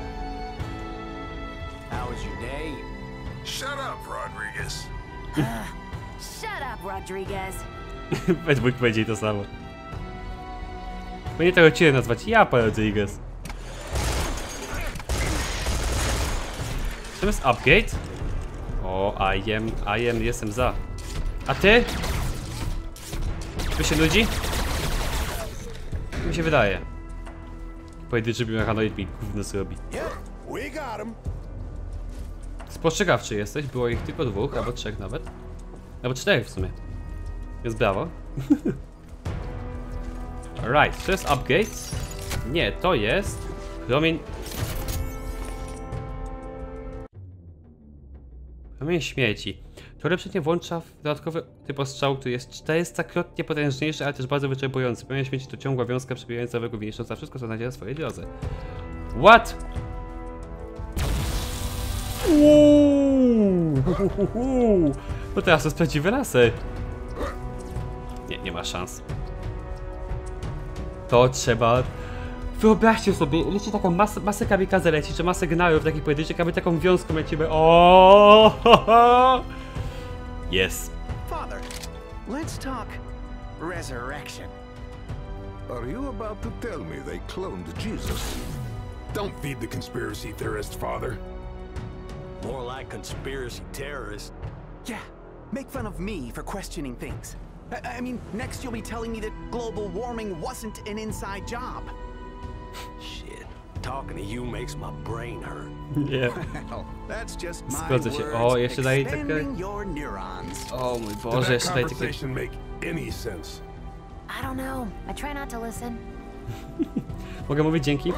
Shut up, Rodriguez. Shut up, Rodriguez. Weź mógł powiedzieć to samo. Powinien tego cię nazwać Japa Rodriguez. To jest upgrade? O, I am, I am, jestem za. A ty? Ty się nudzi? Mi się wydaje. Pojedynczy mechanoid mi gówno zrobi. Spostrzegawczy jesteś, było ich tylko dwóch, albo trzech nawet. Albo czterech w sumie. Jest brawo. right, to jest upgrade? Nie, to jest promień... Promień śmieci. To lepszenie włącza dodatkowy typ ostrzału, który jest 400-krotnie potężniejszy, ale też bardzo wyczerpujący. Promień śmieci to ciągła wiązka przebijająca wokół niszcząca wszystko, co znajdzie na swojej drodze. What? Uuuu. No teraz to jest prawdziwy laser. Nie, nie ma szans. To trzeba... Wyobraźcie sobie, leci taką masę, masę kamikaze leci, czy masę gnajów takich pojedynczych, a my taką wiązką lecimy. O, ho, ho. Yes. Father, let's talk resurrection. Are you about to tell me they cloned Jesus? Don't feed the conspiracy theorist, father. More like conspiracy terrorists. Yeah, make fun of me for questioning things. I, I mean, next you'll be telling me that global warming wasn't an inside job. Talking to you makes my brain hurt. Nie. Well, that's just my Zgodzę się. words O, jeszcze daje takie- expanding your neurons. O mój Boże, that jeszcze daj takie... conversation make any sense? I don't know. I try not to listen. Mogę mówić dzięki?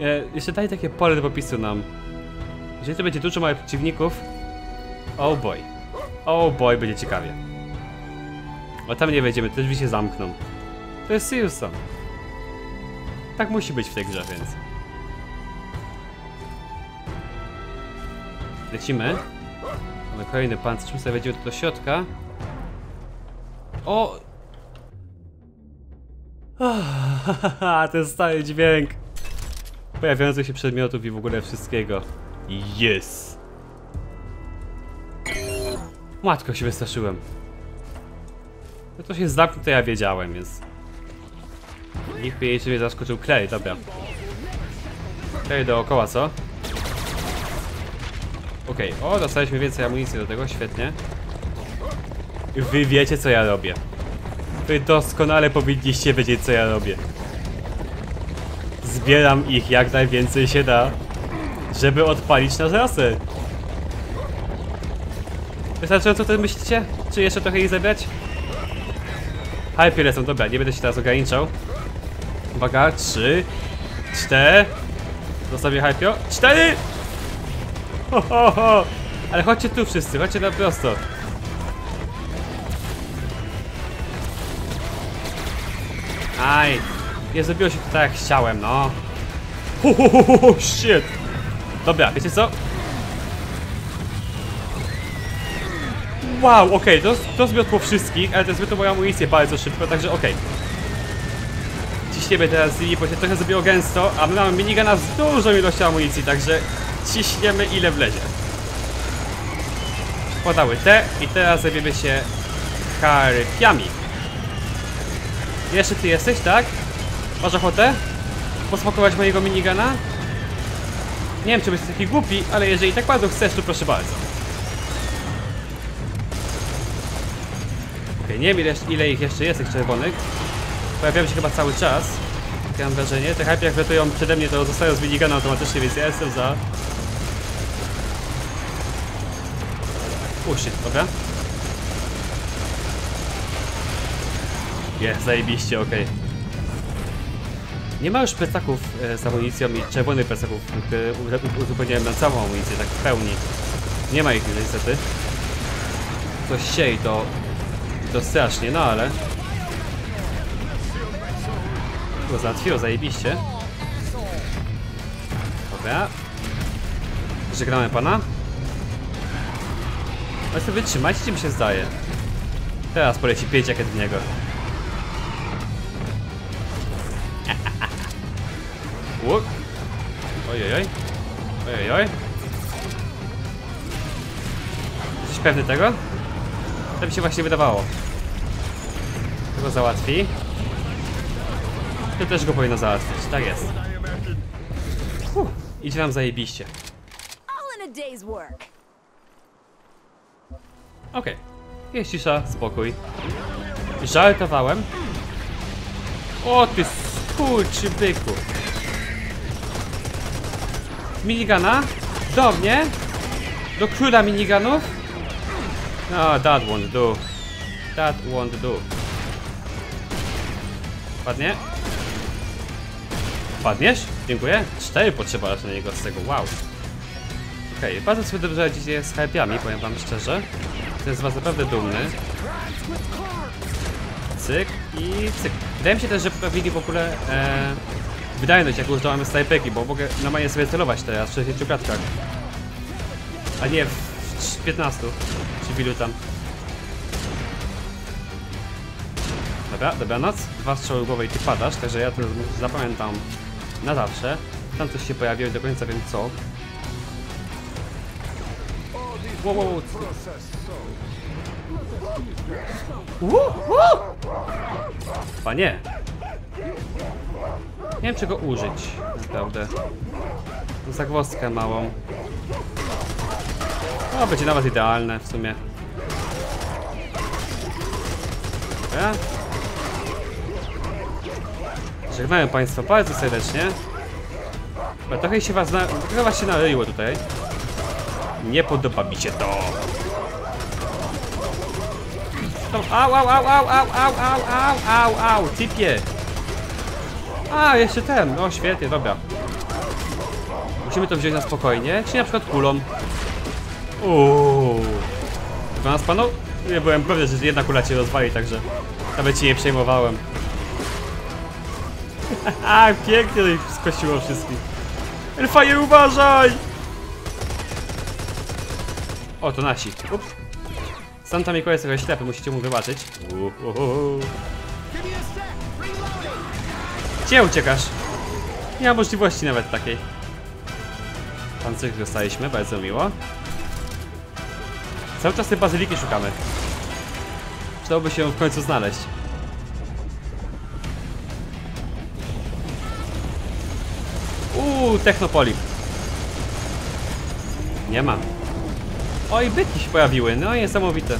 E, jeszcze daj takie pole do popisu nam. Jeżeli to będzie dużo małych przeciwników... Oh boy. Oh boy, będzie ciekawie. O tam nie wejdziemy, te drzwi się zamkną. To jest Silson. Tak musi być w tej grze, więc... Lecimy. Mamy kolejny pancerz, my sobie wejdziemy tu do środka. O! Ah, ten stary dźwięk pojawiających się przedmiotów i w ogóle wszystkiego. Yes! Matko, się wystraszyłem. No to się zamknął, to ja wiedziałem, więc... Nikt mnie zaskoczył. Clay, dobra. Clay dookoła, co? Okej, o, dostaliśmy więcej amunicji do tego, świetnie. Wy wiecie, co ja robię. Wy doskonale powinniście wiedzieć, co ja robię. Zbieram ich jak najwięcej się da, żeby odpalić nasz laser. Wystarczająco to myślicie? Czy jeszcze trochę ich zebrać? Hypie lecą, dobra, nie będę się teraz ograniczał. Uwaga, trzy, cztery. Zostawię hypio. Cztery! Ale chodźcie tu wszyscy, chodźcie na prosto. Aj, nie zrobiło się to tak jak chciałem, no. Ho, shit. Dobra, wiecie co? Wow, okej, okay, to, to zmiotło wszystkich, ale to zmiotło moją amunicję bardzo szybko, także okej. Okay. Ciśniemy teraz z nimi, bo się trochę zrobiło gęsto, a my mamy minigana z dużą ilością amunicji, także ciśniemy ile wlezie. Podały te i teraz zajmiemy się harpiami. Jeszcze ty jesteś, tak? Masz ochotę? Posmakować mojego minigana? Nie wiem, czy jesteś taki głupi, ale jeżeli tak bardzo chcesz, to proszę bardzo. Okej, nie wiem ile, ile ich jeszcze jest, tych czerwonych. Pojawiają się chyba cały czas. Takie mam wrażenie. Te hype jak wletują przede mnie, to zostają z minigana automatycznie, więc ja jestem za. Uszy, dobra. Jest, zajebiście, okej. Nie ma już plecaków e, z amunicją i czerwonych plecaków, które uzupełniałem na całą amunicję, tak w pełni. Nie ma ich niestety. Coś siej to... to strasznie, no ale... Go załatwiło, zajebiście. Dobra. Żegnamy pana. Ale sobie wytrzymajcie, mi się zdaje. Teraz poleci pięć jakiet w niego. Łuk. Ojojoj. Ojojoj. Jesteś pewny tego? To mi się właśnie wydawało. Tego załatwi. To też go powinno załatwić, tak jest. Uff, idzie nam zajebiście. All in a day's work. Okej. Jest cisza, spokój. Żartowałem. O ty skurczy byku. Minigana? Do mnie? Do króla miniganów? No, that won't do. That won't do. Padnie? Padniesz? Dziękuję. Cztery potrzeba na niego z tego, wow. Okej, bardzo sobie dobrze radzicie z hype'ami, powiem wam szczerze. Jestem z was naprawdę dumny. Cyk i cyk. Wydaje mi się też, że poprawili w ogóle e, wydajność, jak używamy snajperki, bo mogę normalnie sobie celować teraz w 60 klatkach. A nie w 15, czy w ilu tam. Dobra, dobranoc. Dwa strzały głowy i ty padasz, także ja to zapamiętam na zawsze. Tam coś się pojawiło i do końca wiem co. Wow, wow, wow. Panie! Nie wiem czego użyć, naprawdę. Zagwozdkę małą. O, będzie nawet idealne w sumie. Dobra. Żegnałem Państwa bardzo serdecznie. Trochę się was na... trochę was się naryło tutaj. Nie podoba mi się to. au, au, au, au, au, au, au, au, au, au, typie. A, jeszcze ten. No świetnie, dobra. Musimy to wziąć na spokojnie, czy na przykład kulą. Uuu. Do nas panu? Nie byłem pewny, że jedna kula cię rozwali, także nawet ci nie przejmowałem. A, pięknie skosiło wszystkich. Elfaje, uważaj! O, to nasi. Ups. Santa Mikołaj jest trochę ślepy, musicie mu wybaczyć. Uhuhu. Gdzie uciekasz? Nie ma możliwości nawet takiej. Pancerz dostaliśmy, bardzo miło. Cały czas tej bazyliki szukamy. Przydałoby się ją w końcu znaleźć. Uuu, Technopolik. Nie ma. Oj, byki się pojawiły, no niesamowite.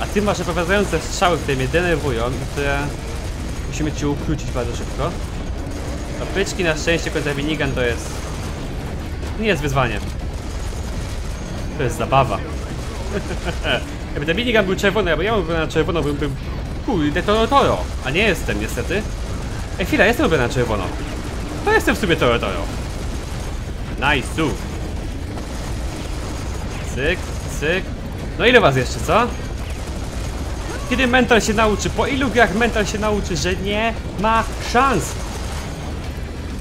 A ty masz naprowadzające strzały, które mnie denerwują i które musimy ci ukrócić bardzo szybko. A pyczki na szczęście kontra minigun to jest... Nie jest wyzwanie. To jest zabawa. Jakby ten minigun był czerwony, albo ja bym na czerwono, bym był... Kurde, Toro Toro. A nie jestem niestety. Ej, chwila, jestem na czerwono. To jestem w sumie Toro Toro. Nice, tu. Cyk, cyk. No ile was jeszcze, co? Kiedy mental się nauczy? Po ilu grach mental się nauczy, że nie ma szans?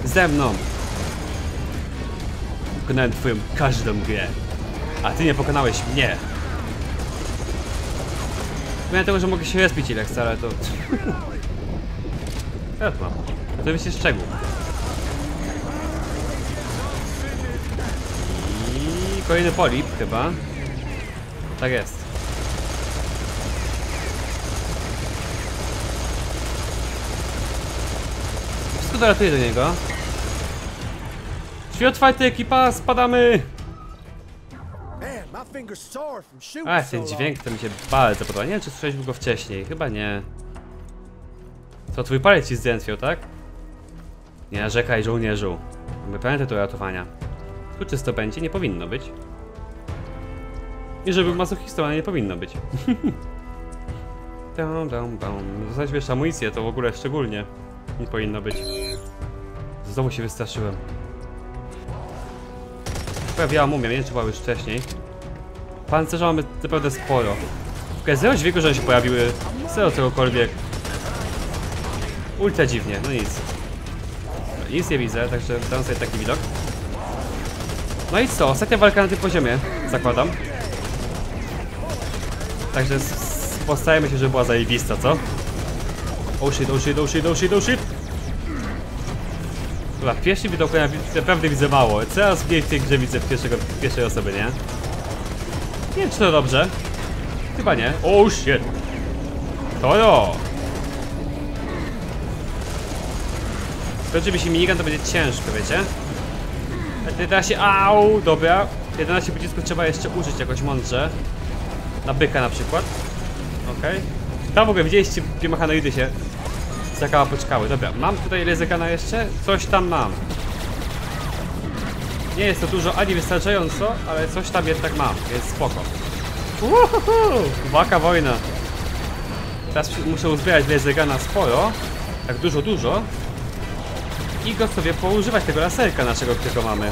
Ze mną. Pokonałem twoją każdą grę. A ty nie pokonałeś mnie. Mimo tego, że mogę się respić ile chcę, ale to... To mam. To myślę szczegół. I kolejny polip chyba. Tak jest. Wszystko dolatuje do niego. Drzwi otwarte, ekipa, spadamy! A, ten dźwięk to mi się bardzo podoba. Nie wiem, czy słyszeliśmy go wcześniej. Chyba nie. To twój palec ci zdjętwiał, tak? Nie narzekaj, żołnierzu. Mamy planetę do ratowania. Tu czysto będzie, nie powinno być. I żeby masochistą, nie powinno być. Zostać wiesz, amunicję to w ogóle szczególnie nie powinno być. Znowu się wystraszyłem. Pojawiała mumia, nie wiem, była już wcześniej. Pancerza mamy naprawdę sporo. Pokazałeś w wieku, że się pojawiły zero czegokolwiek. Ultra dziwnie, no nic. Nic nie widzę, także dam sobie taki widok. No i co, ostatnia walka na tym poziomie, zakładam. Także postarajmy się, żeby była zajebista, co? Oh shit, oh shit, oh shit, oh shit, oh shit! Dobra, w pierwszym widoku naprawdę widzę mało. Coraz mniej w tej grze widzę w pierwszego, pierwszej osoby, nie? Nie wiem, czy to dobrze. Chyba nie. Oh shit! To jo! Skończy mi się minigun, to będzie ciężko, wiecie? A 11... Au! Dobra. 11 przycisków trzeba jeszcze użyć jakoś mądrze. Na byka na przykład. Okej. Tam w ogóle widzieliście, gdzie mechanoidy się zakała poczkały. Dobra, mam tutaj lezekana jeszcze? Coś tam mam. Nie jest to dużo, ani wystarczająco, ale coś tam jednak mam, więc spoko. Uhuhu! Waka wojna. Teraz muszę uzbierać lezegana sporo. Tak dużo, dużo. I go sobie poużywać, tego laserka naszego, którego mamy.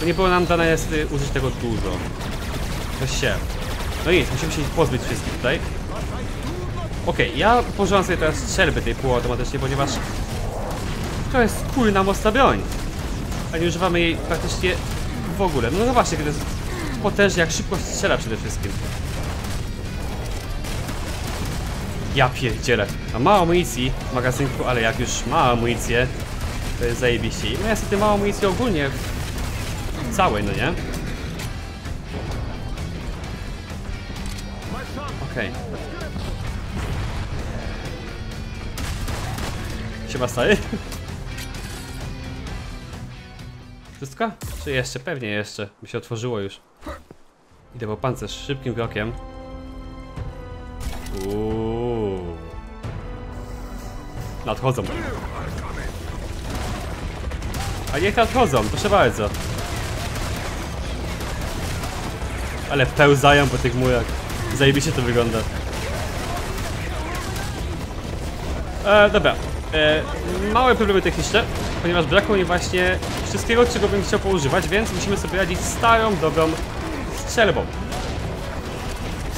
To nie było nam dane jest y, użyć tego dużo. Weź się. No nic, musimy się pozbyć wszystkich tutaj. Okej, ja położyłam sobie teraz strzelby tej półautomatycznie, ponieważ to jest kurna mocna broń. A nie używamy jej praktycznie w ogóle. No zobaczcie, kiedy jest potężnie, jak szybko strzela przede wszystkim. Ja pierdzielę. Ma mało amunicji w magazynku, ale jak już ma amunicję, to jest zajebiście. No niestety mało amunicji ogólnie całej, no nie? Okej. Siema stary. Wszystko? Czy jeszcze? Pewnie jeszcze. By się otworzyło już. Idę po pancerz szybkim krokiem. Uuu. Nadchodzą. A niech nadchodzą, proszę bardzo. Ale pełzają po tych murach. Zajebiście to wygląda. E, dobra. E, małe problemy techniczne, ponieważ brakło mi właśnie wszystkiego, czego bym chciał poużywać, więc musimy sobie radzić starą, dobrą strzelbą.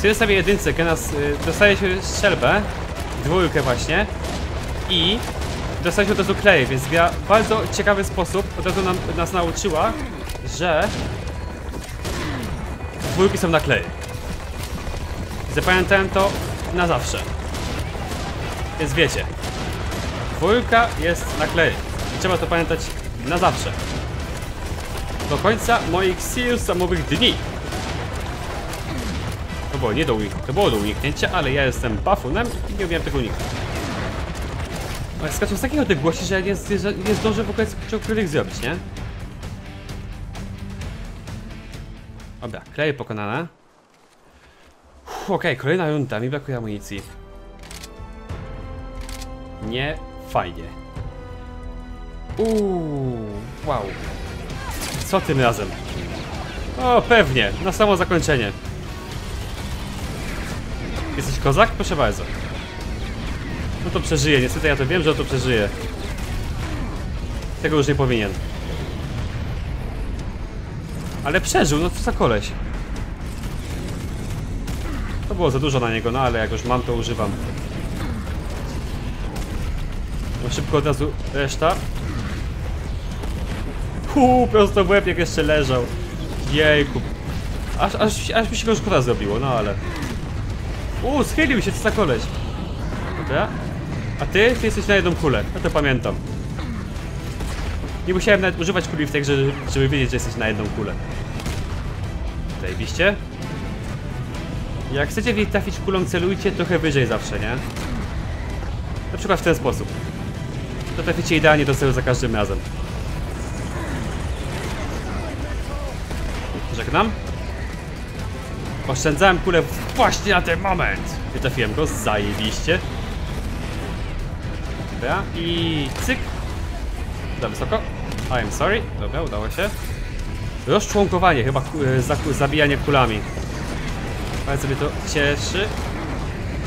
W sobie jedynce Genas y, dostaje się strzelbę, dwójkę właśnie i dostaje się od razu kleje, więc gra w bardzo ciekawy sposób od razu nam, nas nauczyła, że dwójki są na kleje. Zapamiętałem to na zawsze. Więc wiecie, dwójka jest na kleje. I trzeba to pamiętać na zawsze. Do końca moich Seals samowych dni. To było nie do unik to było do uniknięcia, ale ja jestem buffunem i nie umiem tego uniknąć. Ale skaczą z takiej odległości, że ja nie, że nie zdążę w ogóle czegokolwiek zrobić, nie? Dobra, kleje pokonane. Okej, kolejna runda, mi brakuje amunicji. Nie fajnie. Uuu, wow. Co tym razem? O, pewnie, na samo zakończenie. Jesteś kozak? Proszę bardzo. No to przeżyje, niestety ja to wiem, że to przeżyje. Tego już nie powinien. Ale przeżył, no co za koleś. Było za dużo na niego, no ale jak już mam, to używam. No szybko od razu reszta. Huu, prosto w łeb jak jeszcze leżał. Jejku. Aż, aż, aż mi się go szkoda zrobiło, no ale... Uuu, schylił się, co za koleś. Dobra. A ty? Ty jesteś na jedną kulę. Ja to pamiętam. Nie musiałem nawet używać kuli w tej grze, żeby wiedzieć, że jesteś na jedną kulę. Zajebiście. Jak chcecie w niej trafić kulą, celujcie trochę wyżej zawsze, nie? Na przykład w ten sposób. To traficie idealnie do celu za każdym razem. Żegnam. Oszczędzałem kulę właśnie na ten moment. Nie trafiłem go, zajebiście. Dobra, i cyk. Za wysoko. I'm sorry. Dobra, udało się. Rozczłonkowanie, chyba e, zabijanie kulami. Bardzo mnie to cieszy.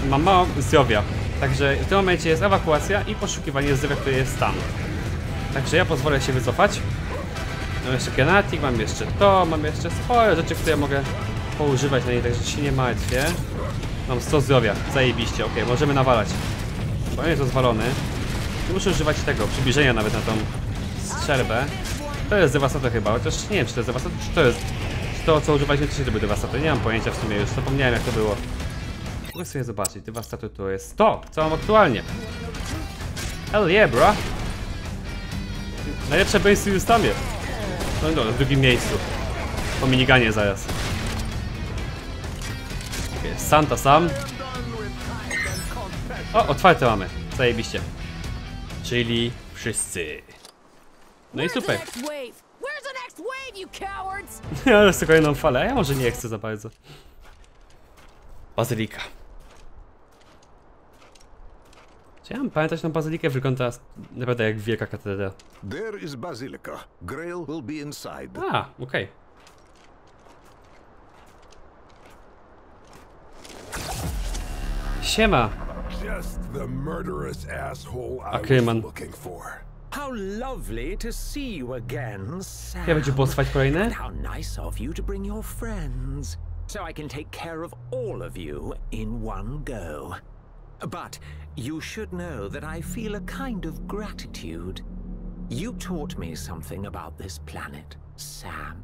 Mam mało zdrowia. Także w tym momencie jest ewakuacja i poszukiwanie zdrowia, które jest tam. Także ja pozwolę się wycofać. Mam jeszcze granatik, mam jeszcze to, mam jeszcze sporo rzeczy, które mogę poużywać na niej, także się nie martwię. Mam 100 zdrowia, zajebiście, ok, możemy nawalać. Bo jest rozwalony. Muszę używać tego, przybliżenia nawet na tą strzelbę. To jest dewastator chyba, chociaż nie wiem czy to jest dewastator, czy to jest... To co używaliśmy też to był dewastator, nie mam pojęcia w sumie już, zapomniałem jak to było. Mogę sobie zobaczyć, dewastator to jest to, co mam aktualnie. Hell yeah, bro. Najlepsze base już tam jest. No i dobra, w drugim miejscu. Po miniganie zaraz. Santa sam. O, otwarte mamy. Zajebiście. Czyli wszyscy. No i super. Ale jest kolejną falę, a ja może nie chcę za bardzo. Bazylika. Czy ja mam pamiętać tą bazylikę? Wygląda naprawdę jak wielka katedra. There is Basilica. Grail will be inside. A, okej. Siema. Just the murderous asshole I Okay, was man. looking for. How lovely to see you again, Sam. Ja będzie bossować kolejne? How nice of you to bring your friends, so I can take care of all of you in one go. But you should know that I feel a kind of gratitude. You taught me something about this planet, Sam.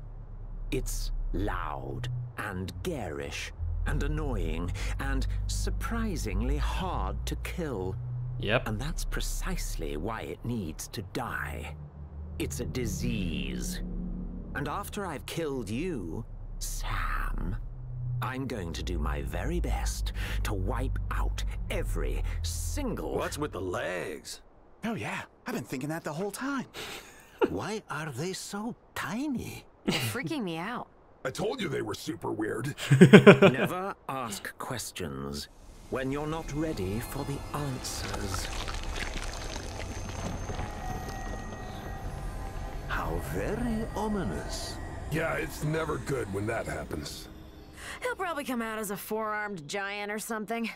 It's loud and garish and annoying and surprisingly hard to kill. Yep. And that's precisely why it needs to die. It's a disease. And after I've killed you, Sam, I'm going to do my very best to wipe out every single. What's with the legs? Oh, yeah. I've been thinking that the whole time. Why are they so tiny? They're freaking me out. I told you they were super weird. Never ask questions when you're not ready for the answers. How very ominous. Yeah, it's never good when that happens. He'll probably come out as a four-armed giant or something.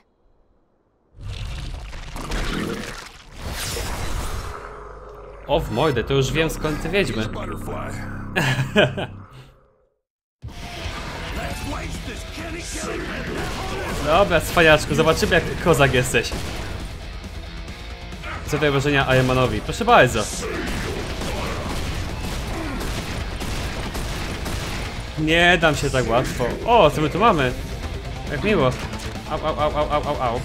O w mordę, to już wiem skąd ty wiedźmy. Dobra, cwaniaczku, zobaczymy jak kozak jesteś. Co te wrażenia Ayamanowi? Proszę bardzo. Nie dam się tak łatwo. O, co my tu mamy? Jak miło. Au, au, au, au, au, au.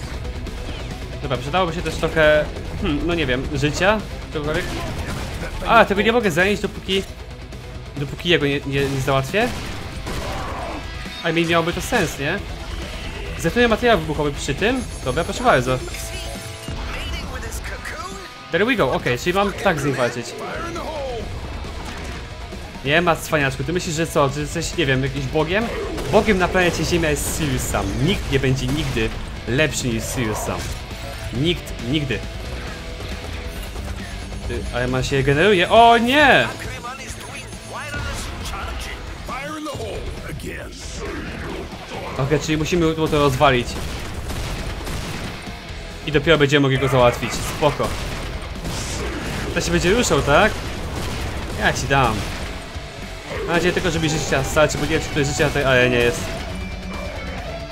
Dobra, przydałoby się też trochę, hmm, no nie wiem, życia? Czegokolwiek? A, tego nie mogę zająć dopóki... Dopóki jego nie, nie, nie załatwię? A mi miałoby to sens, nie? Zdetonuje materiał wybuchowy przy tym? Dobra, proszę bardzo. There we go, okej, czyli mam tak z nim walczyć. Nie ma cwaniaczku, ty myślisz, że co, że jesteś, nie wiem, jakimś bogiem? Bogiem na planecie Ziemia jest Sirius Sam. Nikt nie będzie nigdy lepszy niż Sirius Sam. Nikt, nigdy. Ty, ale man się generuje. O nie! Okej, czyli musimy to rozwalić. I dopiero będziemy mogli go załatwić. Spoko. To się będzie ruszał, tak? Ja ci dam. Mam nadzieję tylko, żeby życia starczy, bo nie wiem, czy to życia tej arenie jest.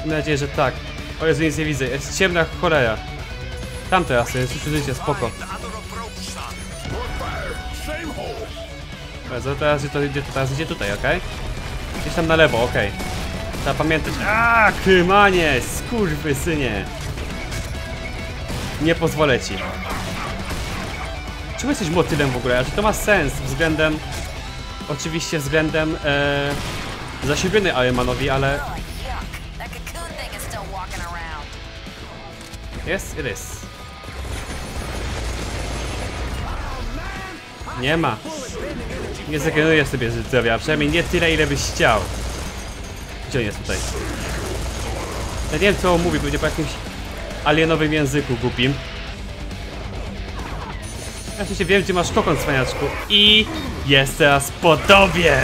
Mam nadzieję, że tak. O Jezu, nic nie widzę. Jest ciemna cholera. Tam teraz jest, już życie, spoko. Bardzo, teraz idzie, to teraz idzie tutaj, okej? Gdzieś tam na lewo, okej. Trzeba pamiętać. A, kymanie, skurwysynie. Nie pozwolę ci. Czemu jesteś motylem w ogóle? Czy to ma sens względem... Oczywiście względem e, zasiębiony Aemanowi, ale... Yes, it is. Nie ma. Nie zregeneruję sobie zdrowia, przynajmniej nie tyle, ile byś chciał. Gdzie jest tutaj? Ja nie wiem, co on mówi, pewnie po jakimś alienowym języku głupim. Ja oczywiście wiem, gdzie masz kokon, cwaniaczku. I jest teraz po tobie!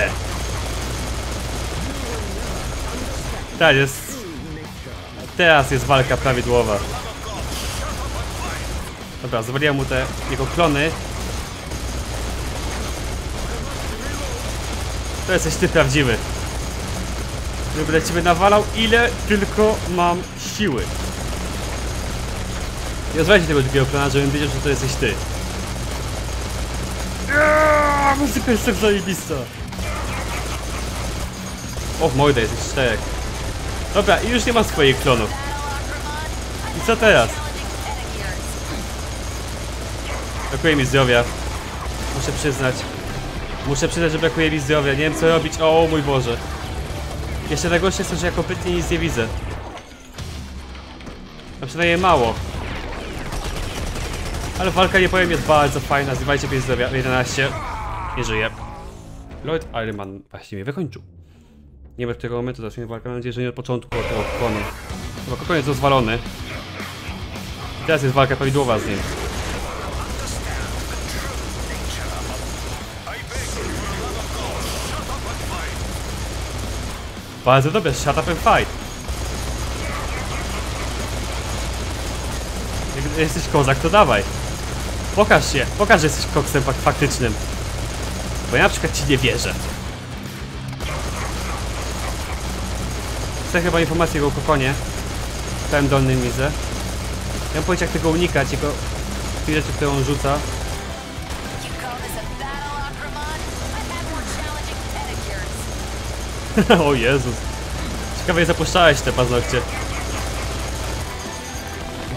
Tak, jest... Teraz jest walka prawidłowa. Dobra, zwaliłem mu te jego klony. To jesteś ty prawdziwy. Nie będę ciebie nawalał ile tylko mam siły. Nie rozwalajcie tego drugiego klona, żebym wiedział, że to jesteś ty. Aaaa, Muzyka jest tak zajebista. O, w mordę, jesteś czterech. Dobra, i już nie mam swoich klonów. I co teraz? Brakuje mi zdrowia. Muszę przyznać. Muszę przyznać, że brakuje mi zdrowia. Nie wiem co robić. O mój Boże. Jeszcze najgorsze jest to, że ja kompletnie nic nie widzę. A przynajmniej mało. Ale walka, nie powiem, jest bardzo fajna. Zrywajcie 5 zdrowia. 11. Nie żyje. Lloyd Ironman właśnie mnie wykończył. Nie wiem, w tego momentu zacznie walka. Mam nadzieję, że nie od początku tego kokonu. Chyba kokon jest rozwalony. I teraz jest walka prawidłowa z nim. Bardzo dobrze, shut up and fight. Jak jesteś kozak, to dawaj. Pokaż się, pokaż, że jesteś koksem fak faktycznym. Bo ja na przykład ci nie wierzę. Chcę chyba informację o kokonie. W całym dolnym widzę. Ja mam powiedzieć jak tego unikać, jego tej rzeczy, które on rzuca. o Jezus. Ciekawe, jak zapuszczałeś te paznokcie.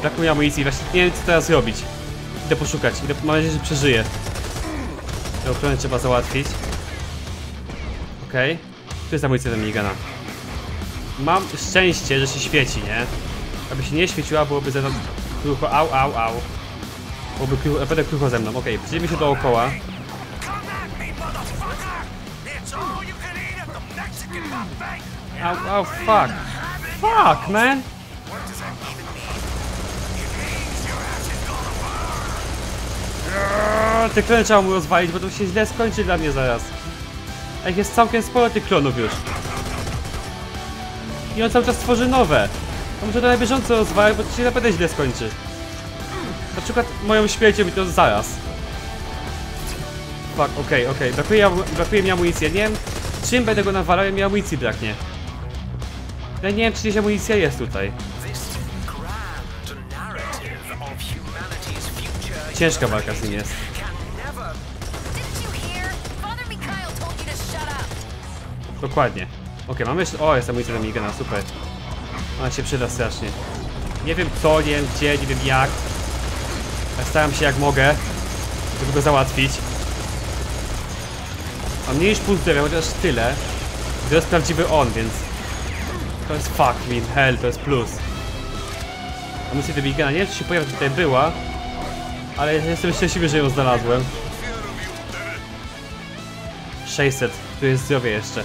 Brakuje amunicji, właśnie nie wiem co teraz robić. Idę poszukać, idę, mam nadzieję, że przeżyję. Tę ochronę trzeba załatwić. Okej. Tu jest amunicja do minigana. Mam szczęście, że się świeci, nie? Aby się nie świeciła, byłoby ze mną krucho. Au, au, au. Byłoby krucho, naprawdę krucho ze mną. Okej, okay, się dookoła. Au, au, fuck. Fuck, man. Eee, Te klony trzeba mu rozwalić, bo to się źle skończy dla mnie zaraz. Ich jest całkiem sporo tych klonów już. I on cały czas tworzy nowe. To muszę to na bieżąco rozwalać, bo to się naprawdę źle skończy. Na przykład moją śmiercią i to zaraz. Fuck, okej, okej. Brakuje, brakuje mi amunicji. Nie wiem, czym będę go nawalał, mi amunicji braknie. Ja nie wiem, czy gdzieś amunicja jest tutaj. Ciężka walka z nim jest. Dokładnie. Okej, mamy jeszcze... O, jest amunicja minigana, super. Ona się przyda strasznie. Nie wiem co, nie wiem gdzie, nie wiem jak. Ale staram się jak mogę, żeby go załatwić. Mam mniej niż pół zdrowia, chociaż tyle. To jest prawdziwy on, więc... To jest fuck me, hell, to jest plus. Amunicja do minigana, nie wiem czy się pojawia, tutaj była. Ale jestem szczęśliwy, że ją znalazłem. 600, tu jest zdrowie jeszcze.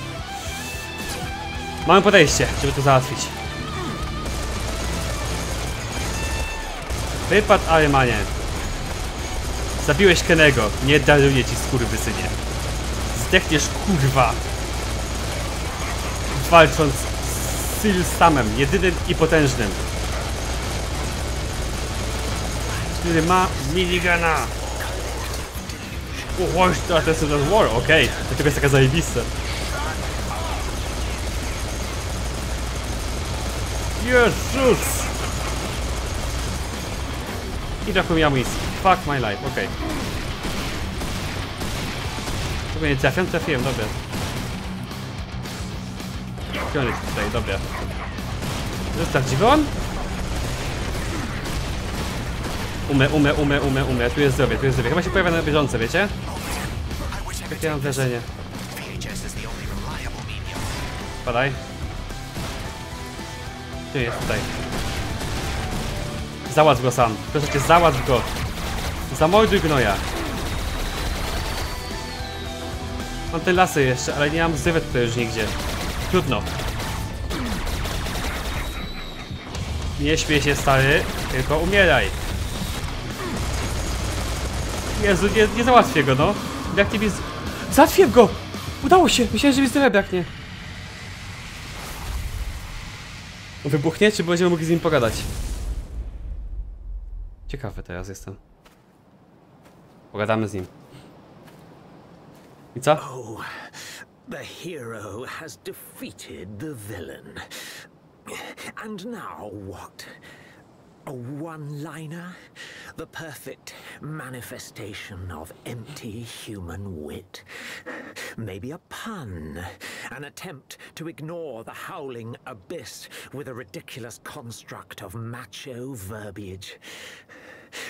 Mamy podejście, żeby to załatwić. Wypad Alemanie. Zabiłeś Kenego. Nie daruję ci skurwysynie. Zdechniesz kurwa. Walcząc z Silsamem, jedynym i potężnym. Który ma minigana. Chodź, to to jest War, okej. Okay. To jest taka zajebista. Jezus! I brakuje mi amunicji. Fuck my life, okej. Okay. Nie trafiam? Trafiłem, dobra. Gdzie on jest tutaj? Dobra. Zostaw dziwon? Umę, umę, umę, umę, umę. Tu jest zdrowie, tu jest zdrowie. Chyba się pojawia na bieżąco, wiecie? Takie mam wrażenie. Padaj. Gdzie jest tutaj? Załatw go sam. Proszę cię, załatw go. Zamorduj gnoja. Mam te lasy jeszcze, ale nie mam zdrowia tutaj już nigdzie. Trudno. Nie śmiej się stary, tylko umieraj. Jezu, nie, nie załatwię go, no. Jak mi... Załatwię go! Udało się! Myślałem, że mi zdrowia braknie. Wybuchnie, czy będziemy mogli z nim pogadać? Ciekawy teraz jestem. Pogadamy z nim. Oh, the hero has defeated the villain. And now what? A one-liner? The perfect manifestation of empty human wit. Maybe a pun. An attempt to ignore the howling abyss with a ridiculous construct of macho verbiage.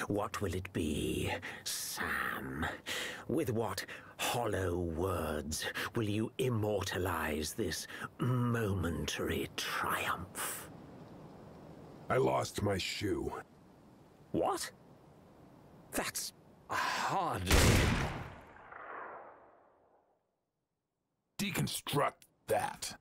What will it be, Sam? With what hollow words will you immortalize this momentary triumph? I lost my shoe. What? That's hardly. Deconstruct that.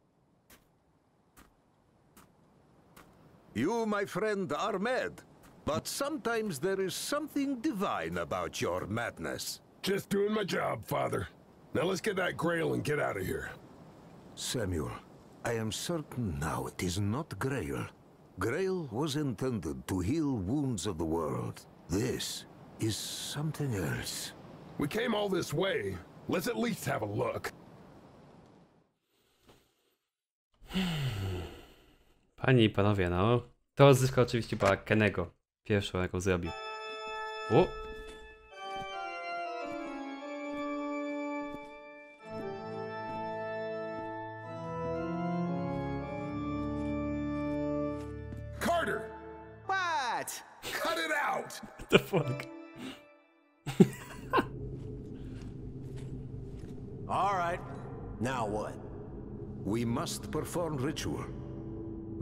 You, my friend, are mad. But sometimes there is something divine about your madness. Just doing my job, Father. Now let's get that grail and get out of here. Samuel, I am certain now it is not Grail. Grail was intended to heal wounds of the world. This is something else. We came all this way. Let's at least have a look. Panie i panowie, no. To zyska oczywiście była Kenego. Pierwszą, jaką zrobił. O! It out! What the fuck? All right. Now what? We must perform ritual.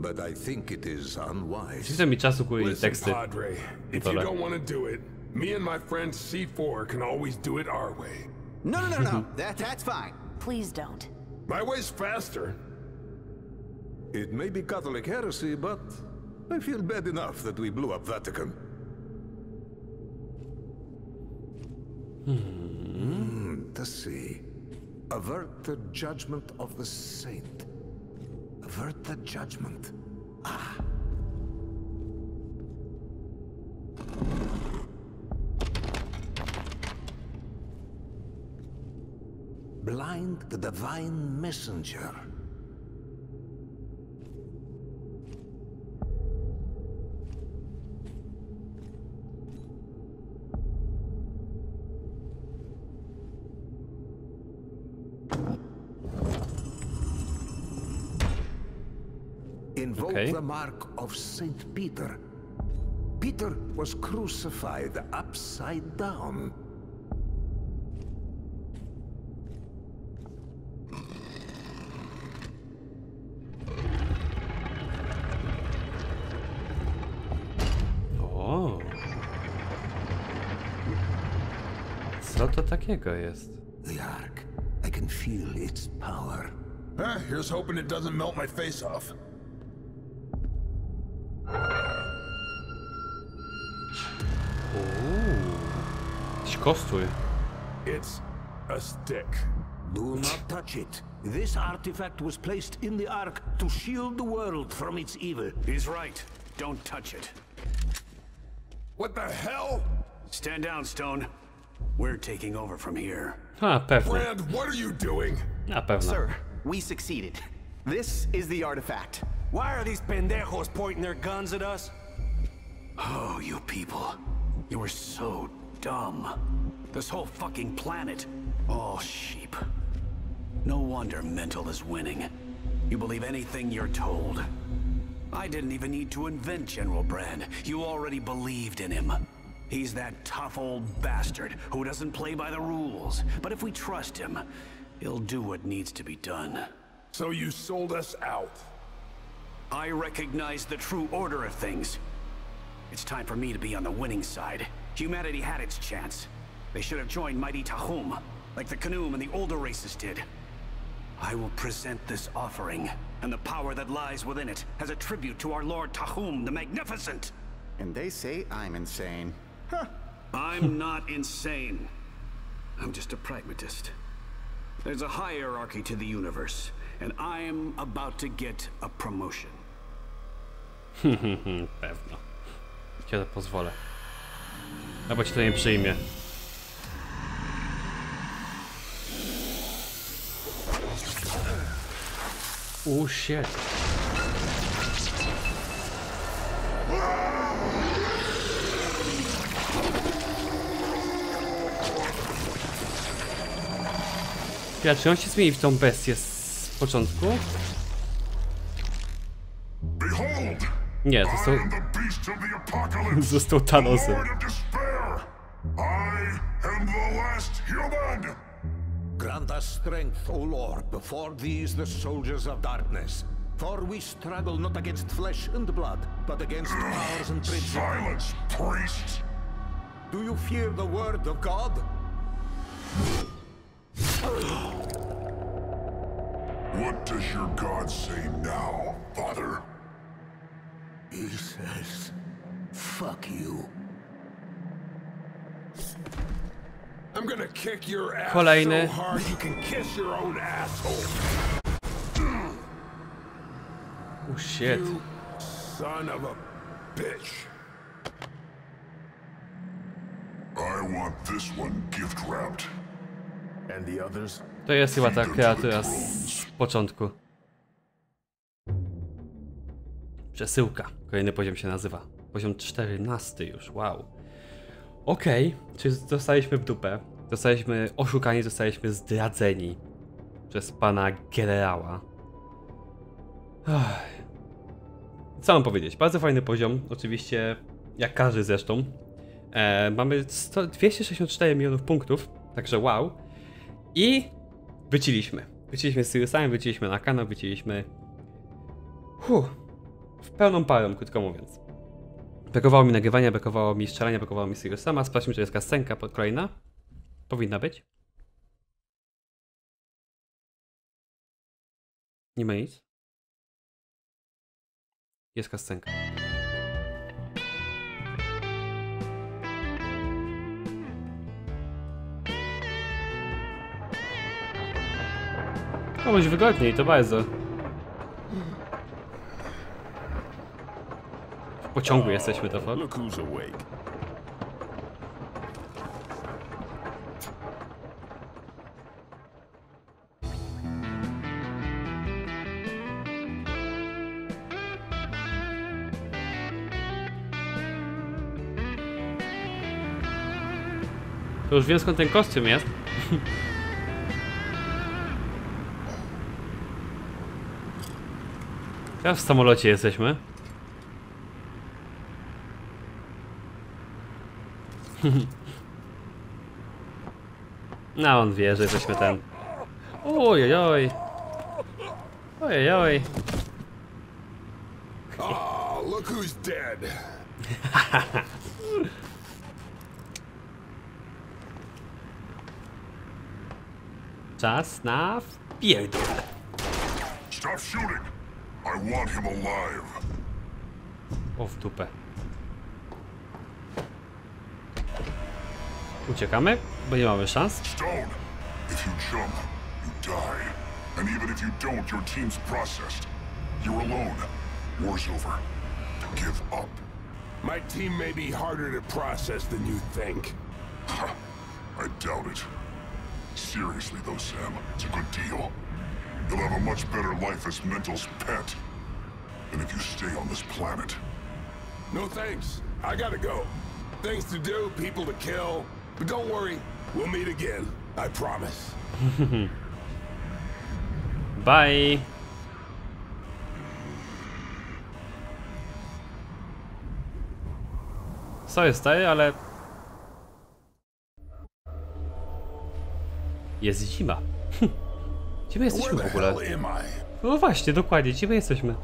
But I think it is unwise. Wszyscy mi czasu kuj Listen, teksty. Padre, if you don't want to do it, me and my friend C4 can always do it our way. No, no, no, no. that, that's fine. Please don't. My way's faster. It may be Catholic heresy, but I feel bad enough that we blew up Vatican. Hmm, let's see. Avert the judgment of the saint. Avert the judgment. Ah. Blind the divine messenger. Invoke Okay. the mark of Saint Peter. Peter was crucified upside down. O. Co to takiego jest? The Ark. I can feel its power. Eh, here's hoping it doesn't melt my face off. Jakiś kostur. It's a stick. Do not touch it. This artifact was placed in the Ark to shield the world from its evil. He's right. Don't touch it. What the hell? Stand down, Stone. We're taking over from here. A, pewnie. Brand, what are you doing? Na pewno. Sir, we succeeded. This is the artifact. Why are these pendejos pointing their guns at us? Oh, you people. You were so dumb. This whole fucking planet. All sheep. No wonder Mental is winning. You believe anything you're told. I didn't even need to invent General Brand. You already believed in him. He's that tough old bastard who doesn't play by the rules. But if we trust him, he'll do what needs to be done. So you sold us out. I recognize the true order of things. It's time for me to be on the winning side. Humanity had its chance. They should have joined Mighty Tahum, like the Kanoom and the older races did. I will present this offering, and the power that lies within it, as a tribute to our Lord Tahum the Magnificent. And they say I'm insane. Huh. I'm not insane. I'm just a pragmatist. There's a hierarchy to the universe, and I'm about to get a promotion. Pewno. Cię to pozwolę. Albo ci to nie przyjmie. Oh shit. Ja, czy on się zmieni w tą bestię z początku? am the last human. Grant us strength, O Lord, before these the soldiers of darkness. For we struggle not against flesh and blood, but against powers and principalities. Silence, priest. Do you fear the word of God? What does your God say now, Father? He says, fuck you. I'm gonna kick your ass Kolejny. so hard you can kiss your own asshole. Oh shit. You son of a bitch. I want this one gift wrapped. And the others? To jest chyba ta kreatura z początku. Przesyłka. Kolejny poziom się nazywa. Poziom 14 już, wow. Okej, czyli zostaliśmy w dupę. Zostaliśmy oszukani, zostaliśmy zdradzeni przez pana generała. Co mam powiedzieć? Bardzo fajny poziom, oczywiście, jak każdy zresztą. E, mamy 100, 264 milionów punktów, także wow. I wyciliśmy. Wyciliśmy z Siriusami, wyciliśmy na kanał, wyciliśmy... Huh, w pełną parą, krótko mówiąc. Brakowało mi nagrywania, brakowało mi strzelania, brakowało mi Siriusama. Sprawdźmy, czy jest kascenka kolejna. Powinna być. Nie ma nic. Jest kascenka. Komuś wygodniej, to bardzo. Pociągu jesteśmy, to awake. To już wiem skąd ten kostium jest. Teraz w samolocie jesteśmy. No on wie, że jesteśmy ten. Ojojoj. Ojojoj. Oh, look who's dead. Czas na wpierdol. Stop shooting. I want him alive. O w dupę. Uciekamy, bo nie mamy szans. Stone, if you jump, you die. And even if you don't, your team's processed. You're alone. War's over. Give up. My team may be harder to process than you think. I doubt it. Seriously though, Sam, it's a good deal. You'll have a much better life as Mental's pet. than if you stay on this planet. No thanks. I gotta go. Things to do, people to kill. But don't worry, we'll meet again. I promise. Bye! Sorry stary, ale... Jest zima. Gdzie my jesteśmy w ogóle? No właśnie, dokładnie, gdzie my jesteśmy?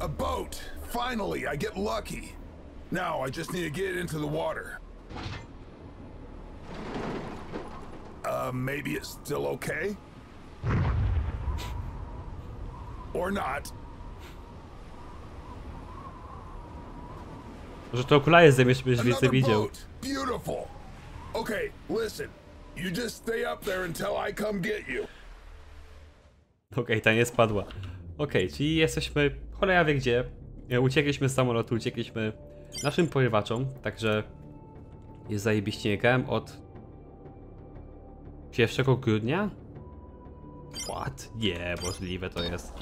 A boat! Finally, I get lucky. Now I just need to get into the water. Uh, maybe it's still okay? Or not. Może to okulary zamiesz, byś więcej widział. Beautiful! Okay, listen. You just stay up there until I come get you. Okej, ta nie spadła. Okej, czyli jesteśmy cholera wie gdzie. E, Uciekliśmy z samolotu, uciekliśmy naszym porywaczom, także jest zajebiście nie grałem od 1 grudnia? What? Nie, możliwe to jest.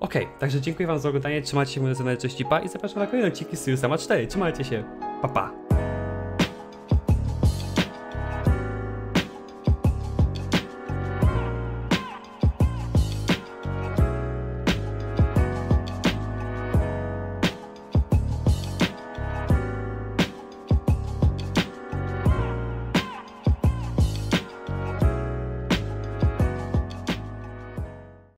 Okej, także dziękuję wam za oglądanie, trzymajcie się moje cześć pa i zapraszam na kolejne odcinki z Sama 4. Trzymajcie się, pa pa!